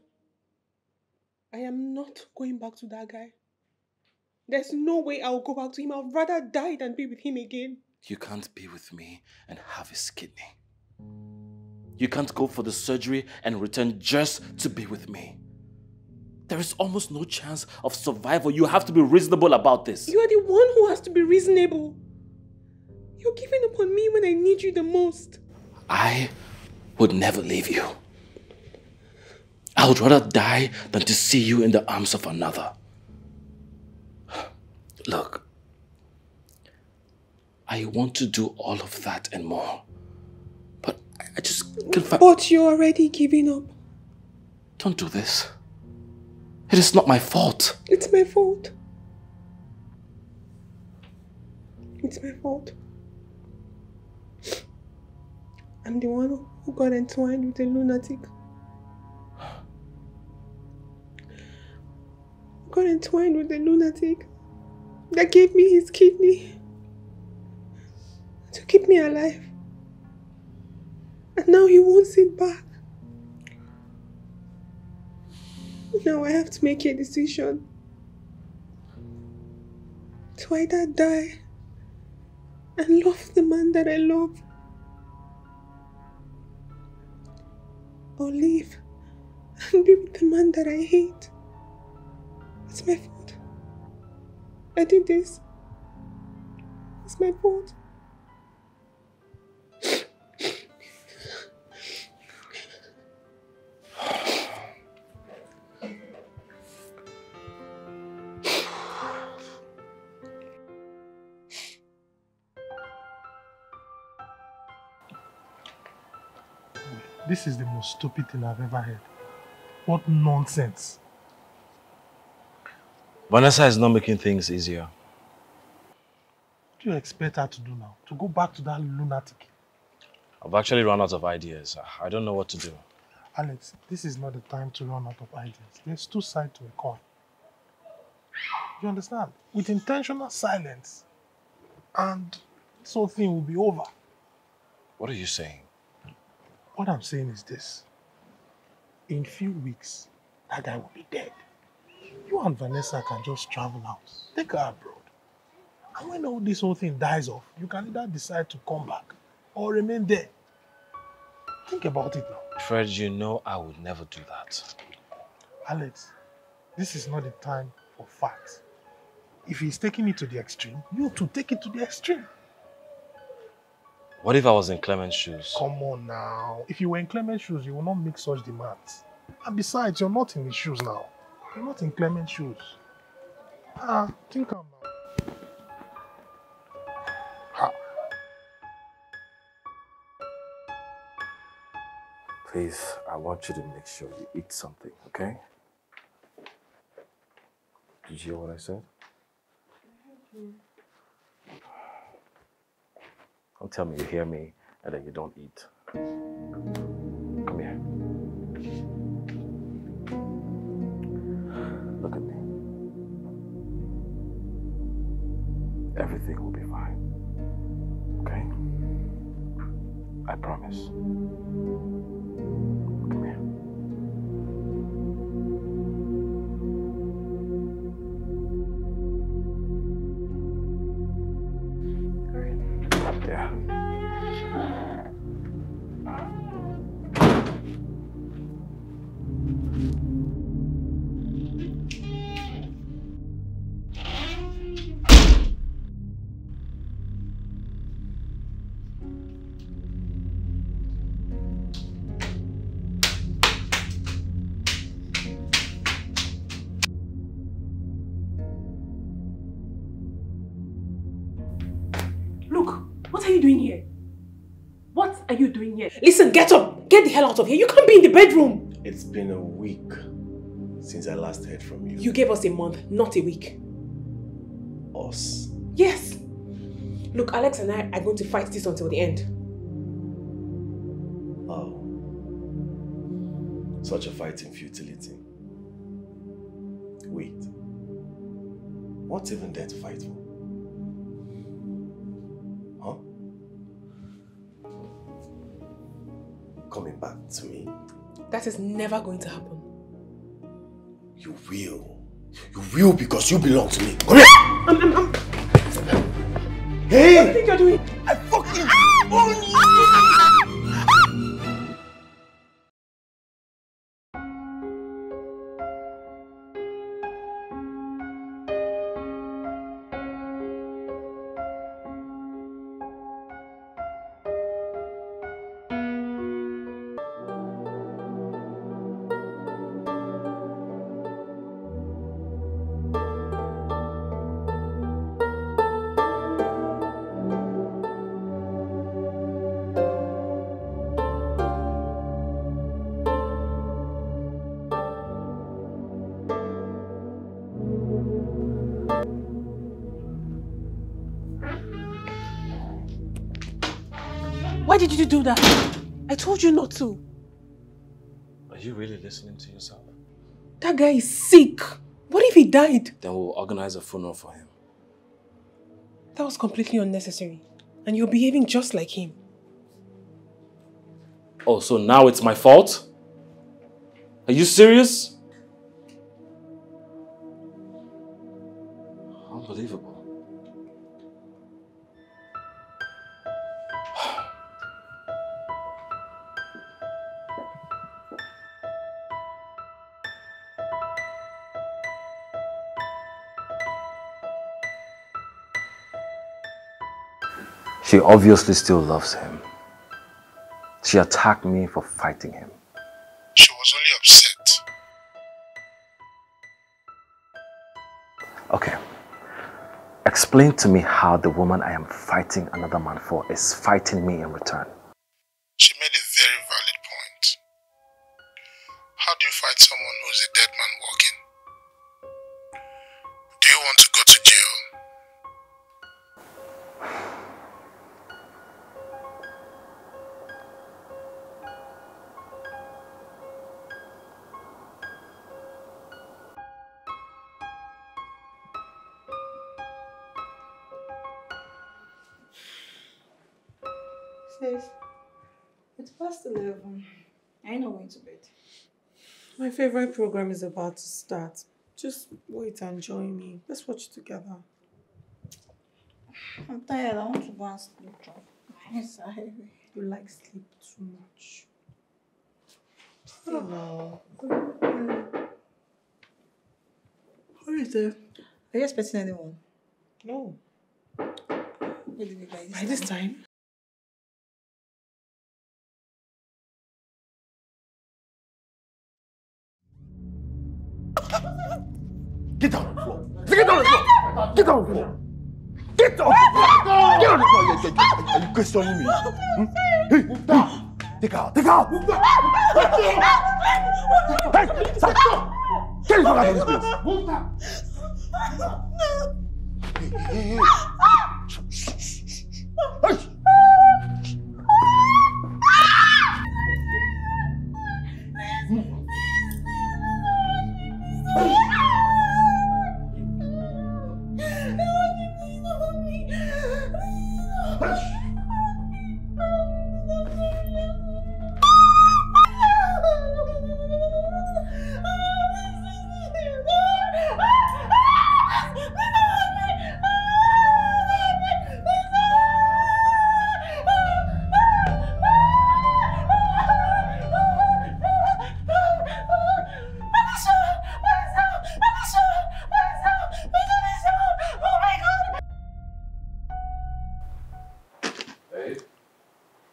C: I am not going back to that guy. There's no way I'll go back to him. I'd rather die than be with him again.
B: You can't be with me and have his kidney. You can't go for the surgery and return just to be with me. There is almost no chance of survival. You have to be reasonable about this.
C: You are the one who has to be reasonable. You're giving up on me when I need you the most.
B: I would never leave you. I would rather die than to see you in the arms of another. Look, I want to do all of that and more. But I- just can't find.
C: But you're already giving up.
B: Don't do this. It is not my fault.
C: It's my fault. It's my fault. I'm the one who got entwined with a lunatic. Got entwined with the lunatic that gave me his kidney to keep me alive. And now he wants it back. Now I have to make a decision. To either die and love the man that I love, or live and be with the man that I hate. It's my fault. I did this. It's my fault.
G: This is the most stupid thing I've ever heard. What nonsense.
B: Vanessa is not making things easier.
G: What do you expect her to do now? To go back to that lunatic?
B: I've actually run out of ideas. I don't know what to do.
G: Alex, this is not the time to run out of ideas. There's two sides to a coin. You understand? With intentional silence, and this whole thing will be over.
B: What are you saying?
G: What I'm saying is this. In few weeks, that guy will be dead. You and Vanessa can just travel out. Take her abroad. And when all this whole thing dies off, you can either decide to come back or remain there. Think about it now.
B: Fred, you know I would never do that.
G: Alex, this is not the time for facts. If he's taking it to the extreme, you too take it to the extreme.
B: What if I was in Clement's shoes?
G: Come on now. If you were in Clement's shoes, you will not make such demands. And besides, you're not in his shoes now. You're not in Clement's shoes. Ah, think I'm.
B: Please, I want you to make sure you eat something, okay? Did you hear what I said? Don't tell me you hear me and then you don't eat. Everything will be fine. Okay? I promise. Here?
C: Listen, get up! Get the hell out of here! You can't be in the bedroom!
A: It's been a week since I last heard from you.
C: You gave us a month, not a week.
A: Us.
C: Yes. Look, Alex and I are going to fight this until the end.
A: Oh. Such a fighting futility. Wait. What's even there to fight for?
C: That is never going to happen.
A: You will. You will because you belong to me. Come here!
C: I'm, I'm, I'm...
A: Hey!
C: What do you think you're doing?
A: I fucking ah! own you!
C: Ah! You do that? I told you not to.
B: Are you really listening to yourself?
C: That guy is sick. What if he died?
O: Then we'll organize a funeral for him.
C: That was completely unnecessary. And you're behaving just like him.
O: Oh, so now it's my fault? Are you serious?
B: She obviously still loves him. She attacked me for fighting him.
G: She was only upset.
B: Okay. Explain to me how the woman I am fighting another man for is fighting me in return.
E: Favorite program is about to start. Just wait and join me. Let's watch it together.
F: I'm tired. I want to go and sleep. Yes, I
E: You like sleep too much. Hello.
F: Who is there? Are you expecting anyone?
E: No.
F: Where did you guys
E: By this time?
A: Get down on the floor. Get down on the floor. Get down on the floor. Get down. Get on the floor. Are you- Are you questioning me? Hmm? Hey, move down. Take out. Take out. Move down. Hey, stop. Get the fuck out of this place. Move down. Hey, hey, hey,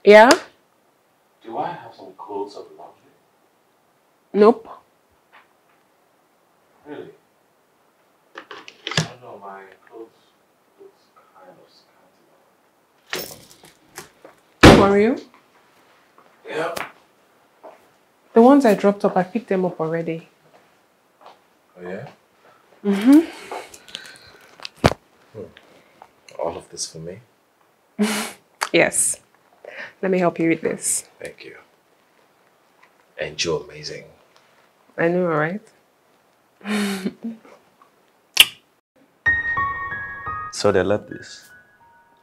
C: Yeah?
B: do I have some clothes of laundry?
C: Nope.
B: Really? I don't know, my clothes looks kind of scanty.
C: For you?
B: Yeah.
C: The ones I dropped up, I picked them up already.
B: Oh yeah?
C: Mm-hmm.
B: All of this for me?
C: Yes. Let me help you with this.
B: Thank you. And you're amazing.
C: I know, right?
B: So they left this.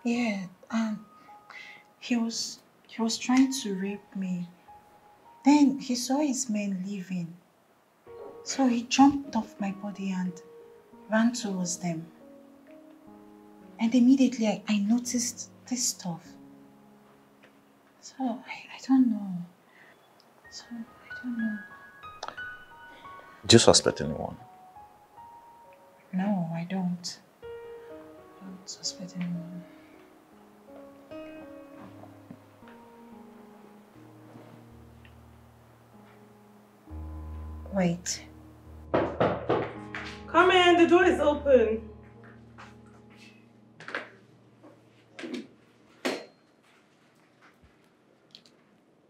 F: Yeah, um, he was he was trying to rape me. Then he saw his men leaving, so he jumped off my body and ran towards them. And immediately I, I noticed this stuff. So I, I don't know. So I don't know.
B: Do you suspect anyone?
F: No, I don't. I don't suspect anyone. Wait.
E: Come in, the door is open.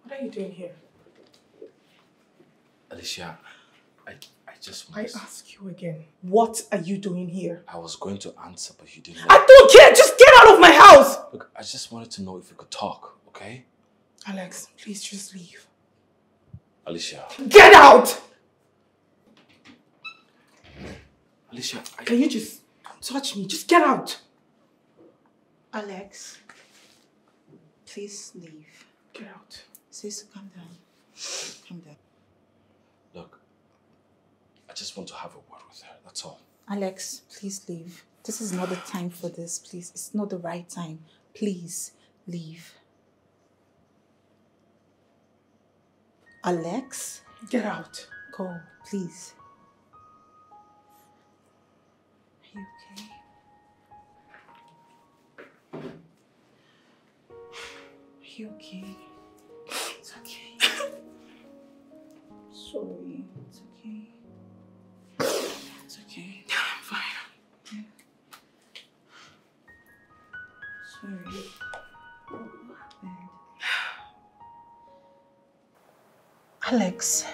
E: What are you doing here?
B: Alicia, I, I just
E: I
B: want to...
E: ask you again. What are you doing here?
B: I was going to answer, but you didn't.
E: I don't care! Just get out of my house!
B: Look, I just wanted to know if we could talk, okay?
E: Alex, please just leave.
B: Alicia.
E: Get out!
B: Alicia, I...
E: Can you just touch me? Just get out!
F: Alex, please leave.
E: Get out.
F: Sis, calm down. Calm down.
B: Look, I just want to have a word with her, that's all.
F: Alex, please leave. This is not the time for this, please. It's not the right time. Please leave. Alex?
E: Get out.
F: Go, please. Are you okay? Are you okay? It's okay. Sorry. It's okay. It's okay.
E: I'm fine.
F: Sorry. What happened? Alex.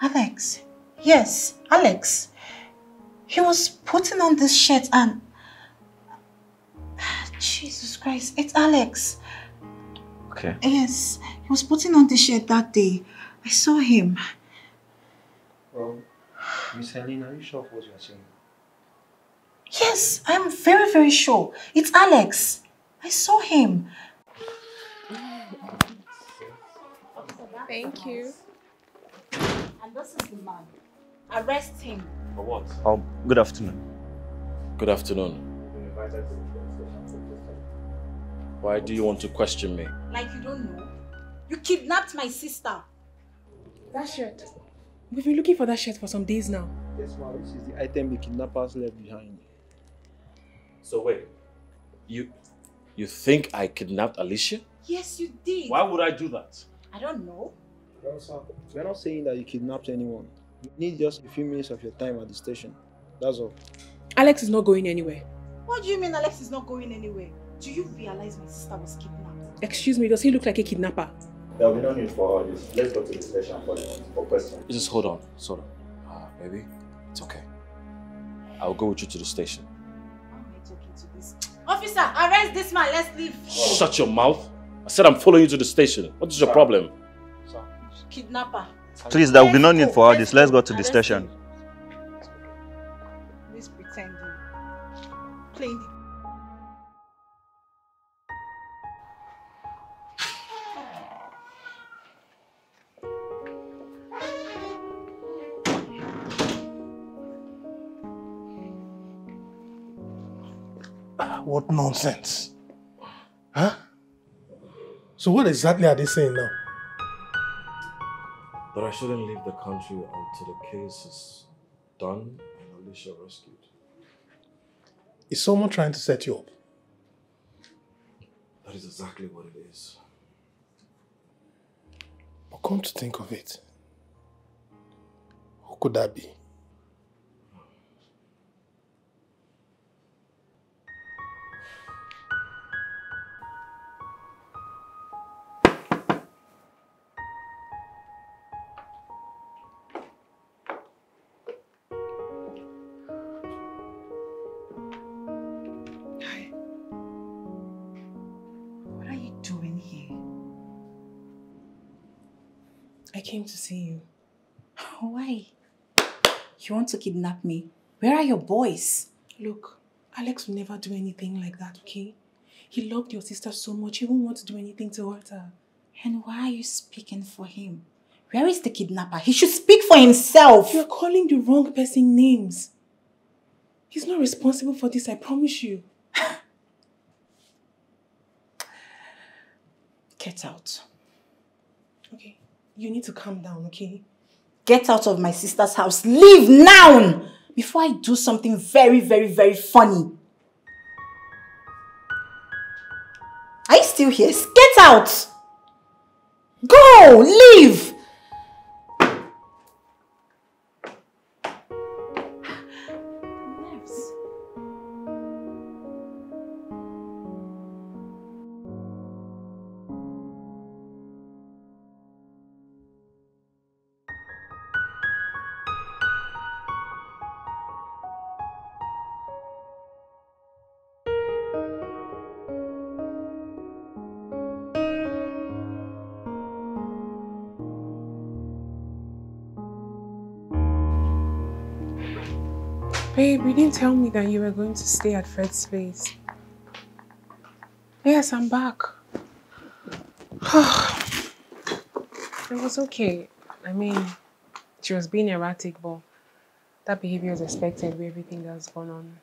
F: Alex. Yes, Alex. He was putting on this shirt and. Jesus Christ, it's Alex.
B: Okay.
F: Yes, he was putting on the shirt that day. I saw him.
K: Well, Miss Helene, are you sure of what you're saying?
F: Yes, I'm very, very sure. It's Alex. I saw him.
C: Thank you.
F: And this is the man. Arrest him.
B: For what?
P: Oh, good afternoon.
B: Good afternoon. Why do you want to question me?
F: Like you don't know. You kidnapped my sister.
C: That shirt. We've been looking for that shirt for some days now.
K: Yes, ma'am. This is the item the kidnappers left behind.
B: So wait, you you think I kidnapped Alicia?
F: Yes, you did.
B: Why would I do that?
F: I don't know.
K: No, sir. We're not saying that you kidnapped anyone. You need just a few minutes of your time at the station. That's all.
C: Alex is not going anywhere.
F: What do you mean Alex is not going anywhere? Do you realize my sister was kidnapped?
C: Excuse me, does he look like a kidnapper?
L: There will be no need for all this. Let's go to the station for, for questions.
B: Just hold on, hold on. Ah, baby, it's okay. I'll go with you to the station.
F: How am I talking to this? Officer, arrest this man. Let's leave.
B: Shut your mouth. I said I'm following you to the station. What is your problem?
F: Kidnapper.
P: Please, there will be no need for all this. Let's go to the station.
F: This
G: What nonsense. Huh? So what exactly are they saying now?
B: That I shouldn't leave the country until the case is done and Alicia rescued.
G: Is someone trying to set you up?
B: That is exactly what it is.
G: But come to think of it, who could that be?
C: Came to see you.
F: Oh, why? You want to kidnap me? Where are your boys?
C: Look, Alex will never do anything like that, okay? He loved your sister so much, he won't want to do anything to hurt her.
F: And why are you speaking for him? Where is the kidnapper? He should speak for himself.
C: You're calling the wrong person names. He's not responsible for this, I promise you.
F: Get out.
C: You need to calm down, okay?
F: Get out of my sister's house. Leave now! Before I do something very, very, very funny. Are you still here? Get out! Go! Leave!
C: Babe, you didn't tell me that you were going to stay at Fred's place. Yes, I'm back. it was okay. I mean, she was being erratic, but that behavior is expected with everything that's gone on.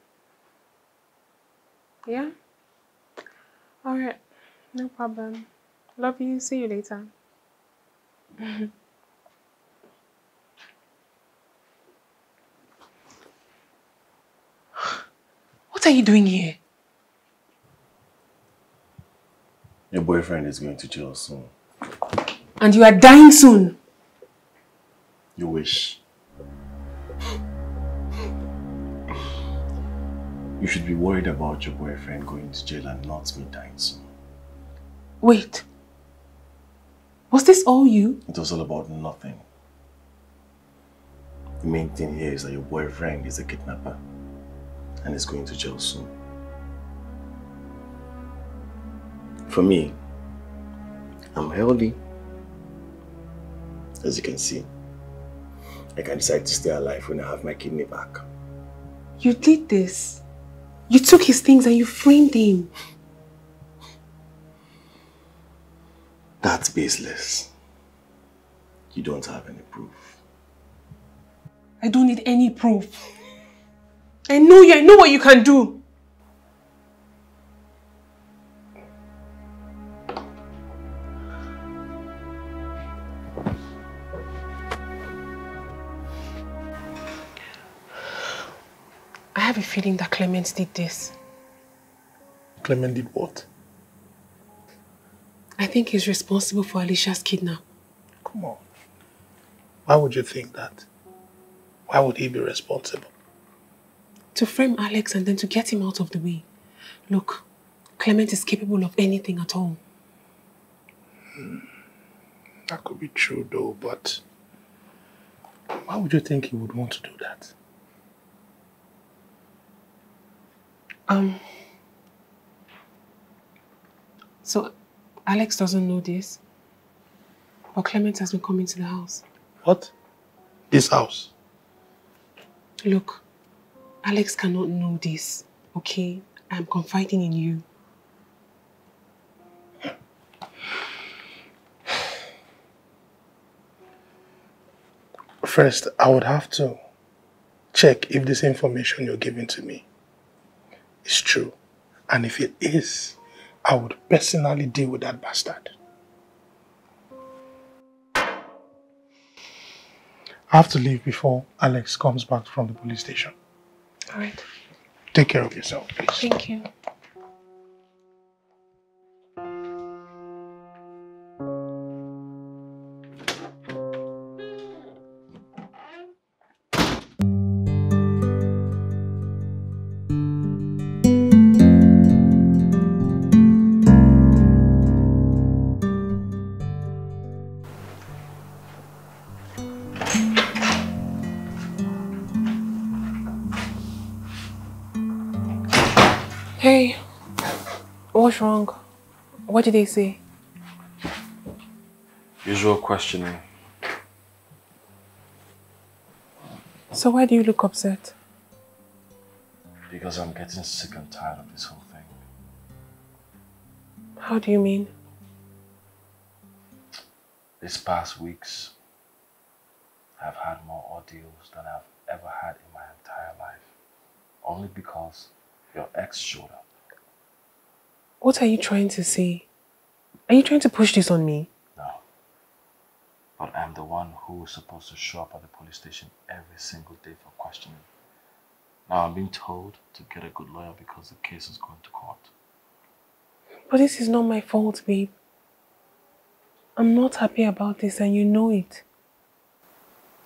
C: Yeah? Alright, no problem. Love you. See you later. What are you doing here?
A: Your boyfriend is going to jail soon.
C: And you are dying soon.
A: You wish. You should be worried about your boyfriend going to jail and not me dying soon.
C: Wait. Was this all you?
A: It was all about nothing. The main thing here is that your boyfriend is a kidnapper and is going to jail soon. For me, I'm healthy. As you can see, I can decide to stay alive when I have my kidney back.
C: You did this. You took his things and you framed him.
A: That's baseless. You don't have any proof.
C: I don't need any proof. I know you, I know what you can do. I have a feeling that Clement did this.
G: Clement did what?
C: I think he's responsible for Alicia's kidnap.
G: Come on. Why would you think that? Why would he be responsible?
C: To frame Alex and then to get him out of the way. Look, Clement is capable of anything at all.
G: That could be true though, but why would you think he would want to do that?
C: Um. So, Alex doesn't know this, but Clement has been coming to the house.
G: What? This house?
C: Look, Alex cannot know this, okay? I'm confiding in you.
G: First, I would have to check if this information you're giving to me is true. And if it is, I would personally deal with that bastard. I have to leave before Alex comes back from the police station.
C: All right.
G: Take care of yourself, please.
C: Thank you. What's wrong? What did they say?
B: Usual questioning.
C: So why do you look upset?
B: Because I'm getting sick and tired of this whole thing.
C: How do you mean?
B: These past weeks, I've had more ordeals than I've ever had in my entire life. Only because your ex showed up.
C: What are you trying to say? Are you trying to push this on me?
B: No. But I'm the one who is supposed to show up at the police station every single day for questioning. Now I'm being told to get a good lawyer because the case is going to court.
C: But this is not my fault, babe. I'm not happy about this and you know it.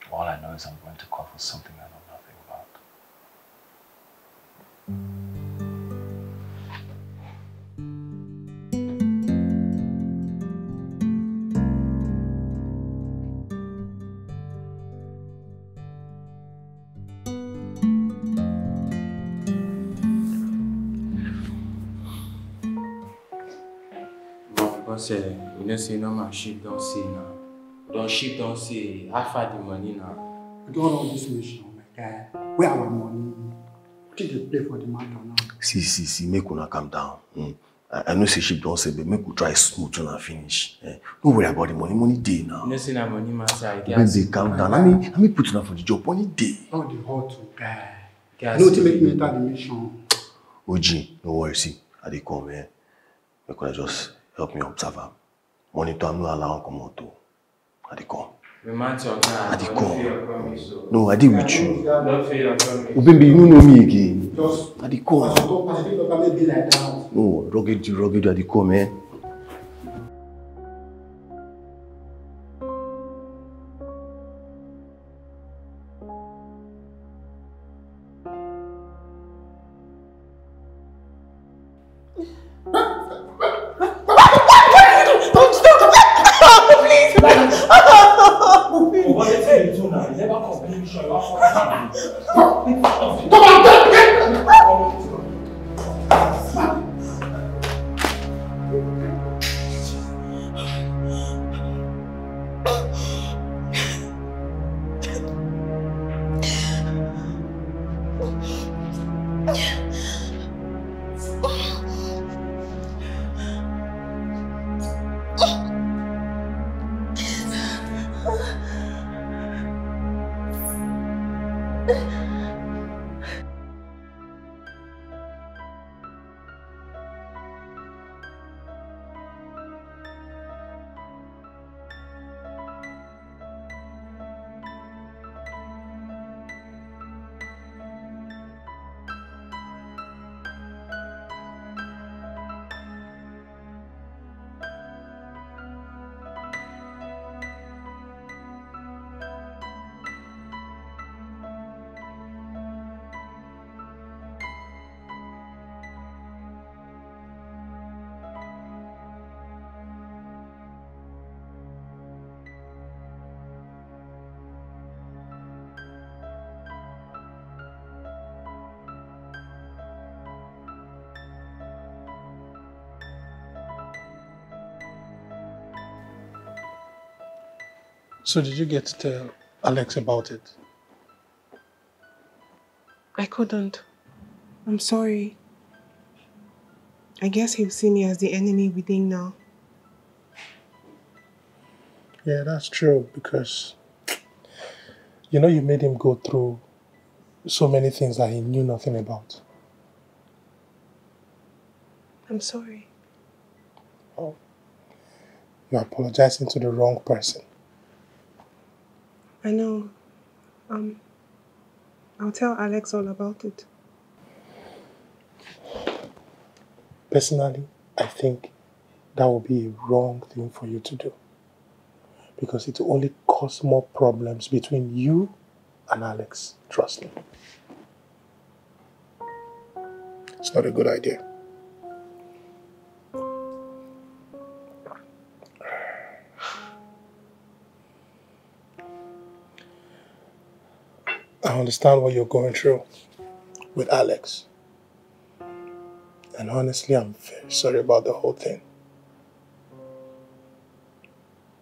B: All I know is I'm going to court for something I
Q: you know say normal ship don see now. Don ship don see how far the money now.
R: We don't all this nation, my guy. Where our money? What did they play for the matter now?
A: See, see, see, make una calm down. Mm. I, I know say ship don say, but make we try smooth una finish. Eh? Don't worry about the money. Money day now.
Q: You know say na money matter. I get
A: Baby, calm down. Let me, let me put una for the job. Money day.
R: All the hot guy.
Q: Guys,
R: No to make me enter the mission.
A: Oji, no worry, see, I dey come here. Make una just help me observe am. Monitor am, no allow am comot o. I dey come.
Q: The man talk now.
A: I dey
Q: Don't
A: come.
Q: feel your promise. so.
A: No, I dey with you.
Q: Don't feel your promise.
A: Oh, baby, you no know me again.
R: Just
A: I dey come.
R: as you go, as you think of me be like that.
A: No, rugged you, rugged you, I dey come, eh?
G: So did you get to tell Alex about it?
E: I couldn't. I'm sorry. I guess he'll see me as the enemy within now.
G: Yeah, that's true because you know you made him go through so many things that he knew nothing about.
E: I'm sorry.
G: Oh. You're apologizing to the wrong person.
E: I know. Um, I'll tell Alex all about it.
G: Personally, I think that would be a wrong thing for you to do. Because it will only cause more problems between you and Alex. Trust me. It's not a good idea. I understand what you're going through with Alex. And honestly, I'm very sorry about the whole thing.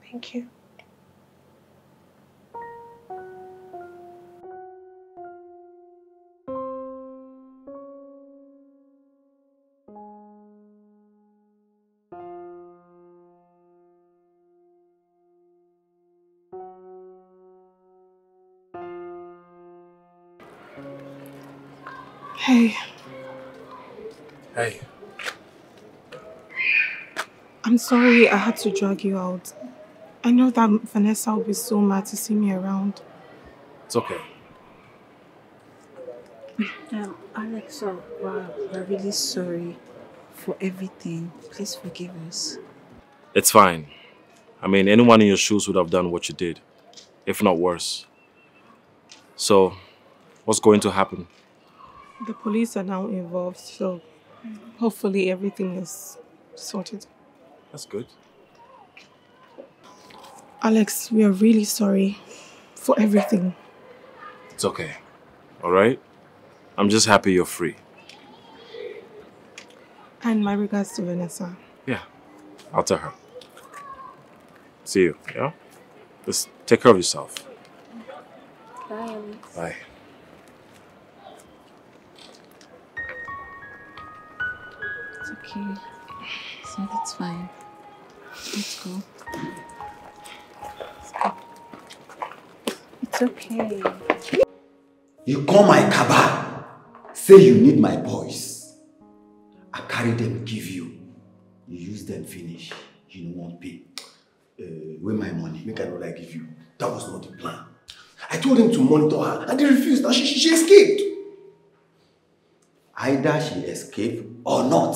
E: Thank you. Hey,
B: Hey,
E: I'm sorry I had to drag you out. I know that Vanessa will be so mad to see me around.
B: it's okay.
F: Um, Alexa, wow, we're really sorry for everything. Please forgive us.
B: It's fine. I mean, anyone in your shoes would have done what you did, if not worse. So, what's going to happen?
E: The police are now involved, so hopefully everything is sorted.
B: That's good.
E: Alex, we are really sorry for everything.
B: It's okay. All right? I'm just happy you're free.
E: And my regards to Vanessa.
B: Yeah, I'll tell her. See you, yeah? Just take care of yourself.
F: Bye, Alex.
B: Bye.
F: So that's fine. Let's go. It's okay.
S: You call my cabal, say you need my boys. I carry them, give you. You use them, finish. You no want pay. Uh, where my money? Make I know like give you. That was not the plan. I told them to monitor her, and they refused. Now she, she, she escaped. Either she escaped or not,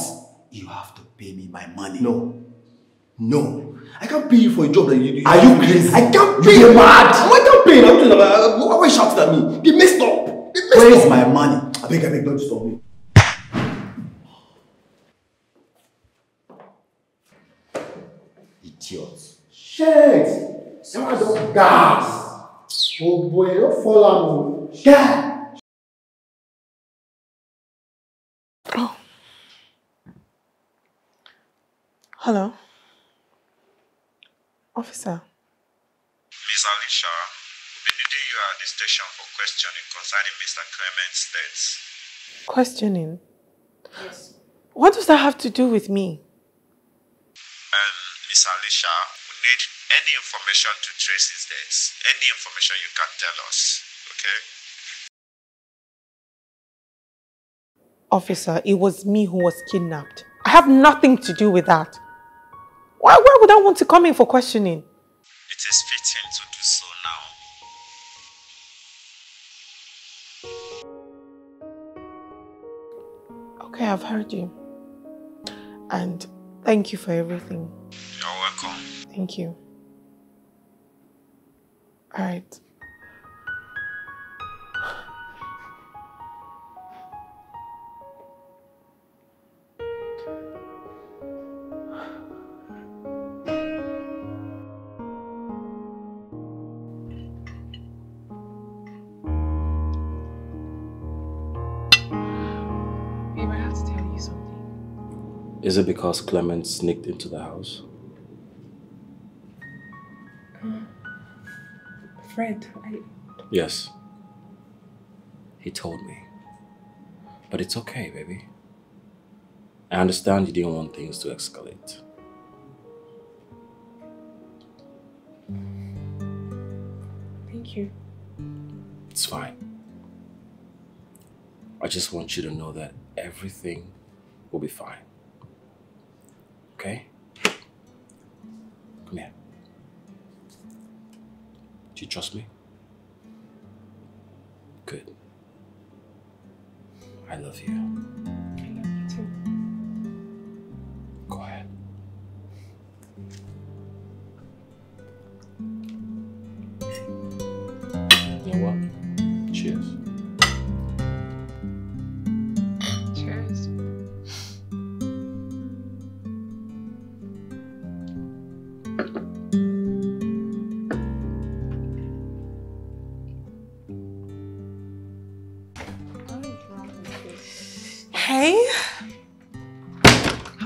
S: you have to pay me my money. No. No. I can't pay you for a job that you do. Are you crazy? I can't pay you. mad? Why can't pay? I'm telling you, uh, why why you shouting at me? They messed up. They messed Where up. is my money? I beg, I beg, don't stop me. Idiot.
K: Shit! Someone don't gas. Oh boy, don't fall on me. Yeah.
E: Hello? Officer,
D: Miss Alicia, we'll be needing you at the station for questioning concerning Mr. Clement's death.
E: questioning. Yes. What does that have to do with me?
D: Um, Miss Alicia, we need any information to trace his death. Any information you can tell us, okay?
E: Officer, it was me who was kidnapped. I have nothing to do with that. Why, why would I want to come in for questioning?
D: It is fitting to do so now.
E: Okay, I've heard you. And thank you for everything.
D: You're welcome.
E: Thank you. All right.
B: Is it because Clement sneaked into the house?
C: Uh, Fred, I.
B: Yes. He told me. But it's okay, baby. I understand you didn't want things to escalate.
C: Thank you.
B: It's fine. I just want you to know that everything will be fine. Okay? Come here. Do you trust me?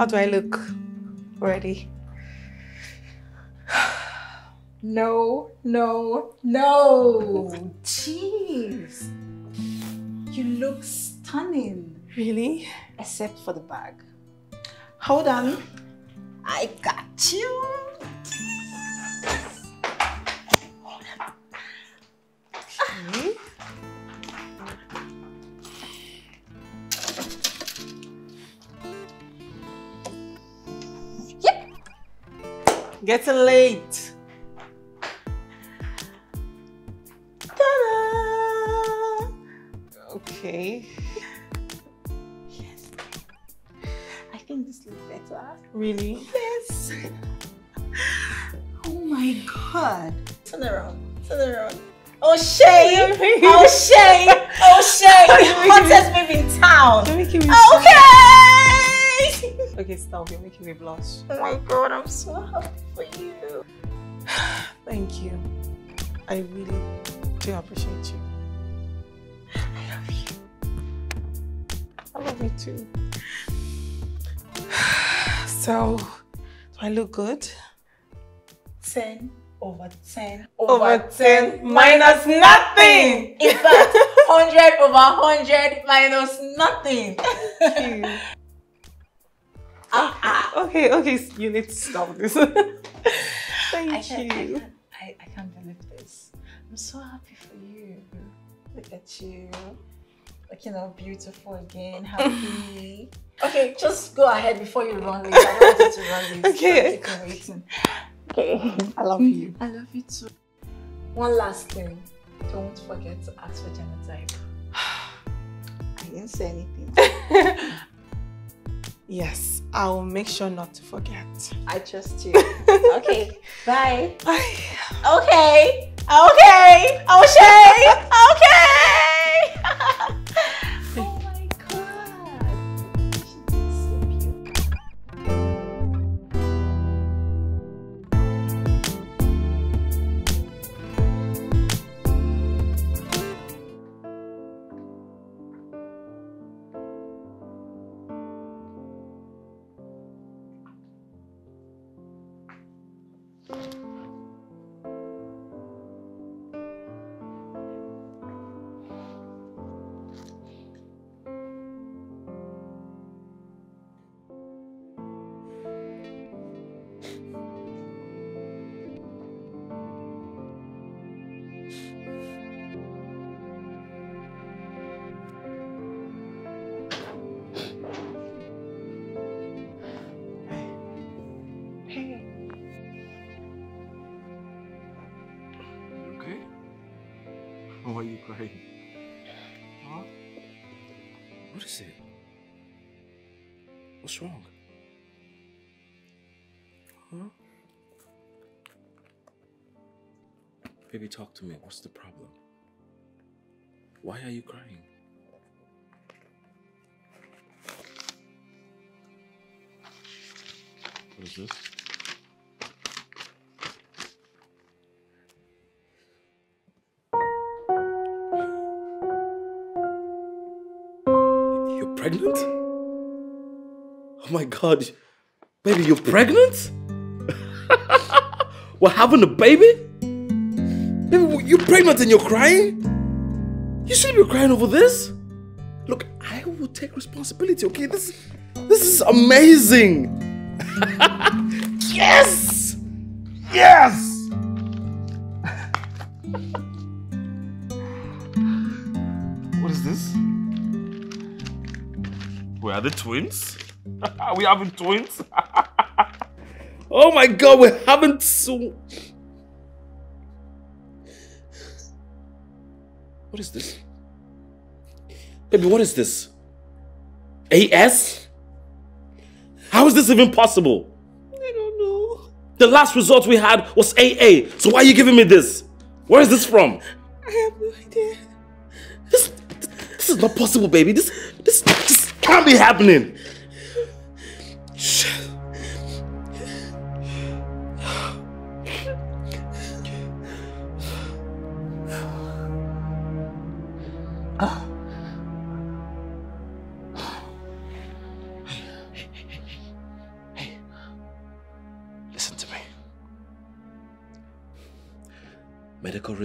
E: How do I look? Already?
F: No, no, no. Jeez. You look stunning.
E: Really?
F: Except for the bag. Hold on. I got you.
E: Getting late. Okay!
F: Okay,
E: stop. You're making me blush.
F: Oh my god, I'm so happy for you.
E: Thank you. I really do appreciate you.
F: I love you.
E: I love you too. So, do I look good?
F: 10 over 10
E: Over 10 minus nothing.
F: In fact, 100 over 100 minus nothing.
E: Okay, okay, you need to stop this. Thank
F: I can't, I,
E: you.
F: can't, I, I can't believe this. I'm so happy for you. Look at you. Looking all beautiful again, happy. okay, just go ahead before you run late. I don't want you to run late.
E: Okay.
F: Waiting.
E: Okay, I love you.
F: I love you too. One last thing. Don't forget to ask for genotype. I didn't say anything.
E: Yes, I will make sure not to forget.
F: I trust you. okay, bye.
E: Bye.
F: Okay, okay, O'Shea, okay.
B: Baby, talk to me. What's the problem? Why are you crying?
M: What is this?
B: You're pregnant? Oh my god. Baby, you're pregnant? We're having a baby? You're pregnant and you're crying? You shouldn't be crying over this. Look, I will take responsibility, okay? This, this is amazing. yes! Yes! what is this? We are the twins? Are we having twins? oh my god, we're having so. What is this? Baby, what is this? AS? How is this even possible?
E: I don't know.
B: The last result we had was AA. So why are you giving me this? Where is this from?
E: I have no idea.
B: This, this is not possible, baby. This, this, this can't be happening.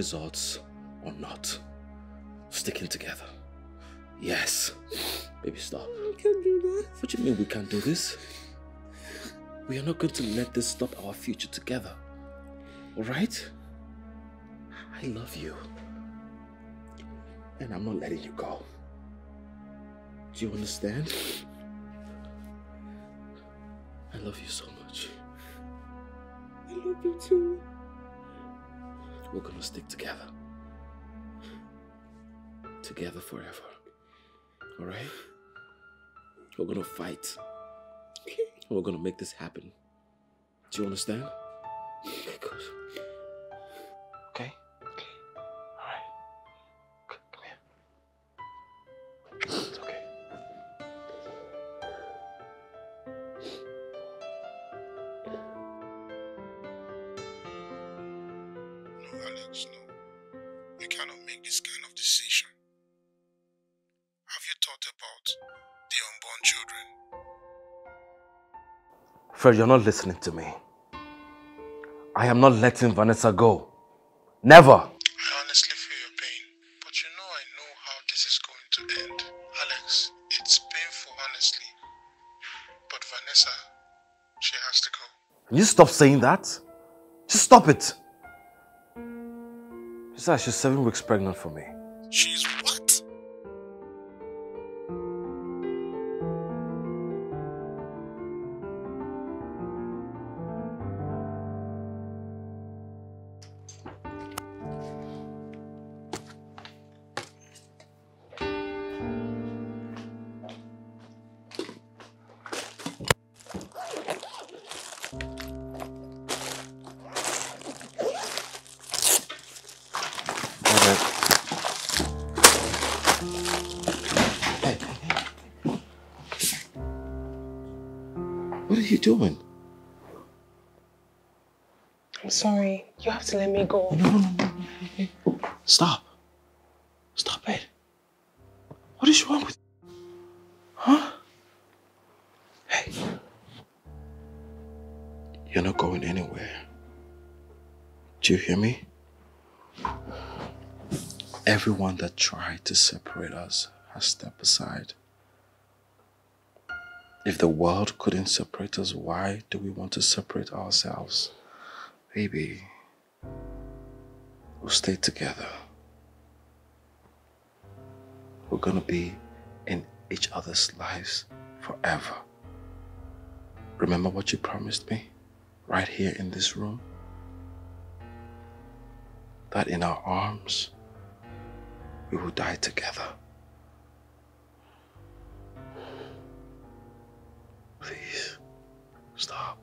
B: Results or not, sticking together. Yes. Baby, stop.
E: I can't do that.
B: What do you mean we can't do this? We are not going to let this stop our future together. Alright? I love you. And I'm not letting you go. Do you understand? I love you so much.
E: I love you too.
B: We're gonna stick together. Together forever. Alright? We're gonna fight. We're gonna make this happen. Do you understand? Oh okay, good. Okay? Fred, you're not listening to me. I am not letting Vanessa go. Never.
G: I honestly feel your pain, but you know I know how this is going to end. Alex, it's painful, honestly. But Vanessa, she has to go.
B: Can you stop saying that? Just stop it. Besides, she's seven weeks pregnant for me.
G: She's What
B: are you doing?
C: I'm sorry. You have to let me go.
B: No, no, no, no. Stop. Stop it. What is wrong with Huh? Hey. You're not going anywhere. Do you hear me? Everyone that tried to separate us has stepped aside. If the world couldn't separate us, why do we want to separate ourselves? Baby, we'll stay together. We're gonna be in each other's lives forever. Remember what you promised me right here in this room? That in our arms, we will die together. Please, stop.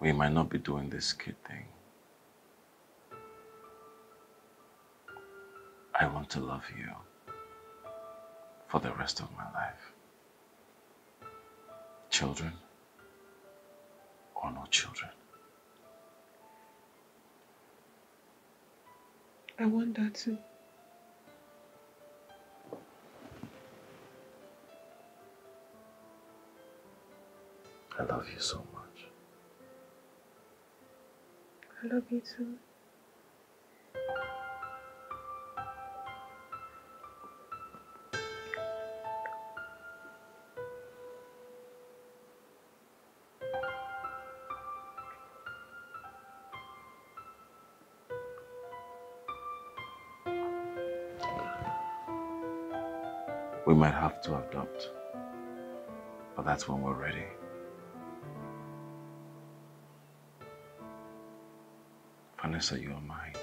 B: We might not be doing this kid thing. I want to love you for the rest of my life. Children or no children.
C: I want that too.
B: Love you
C: too.
B: We might have to adopt, but that's when we're ready. Vanessa, you are mine.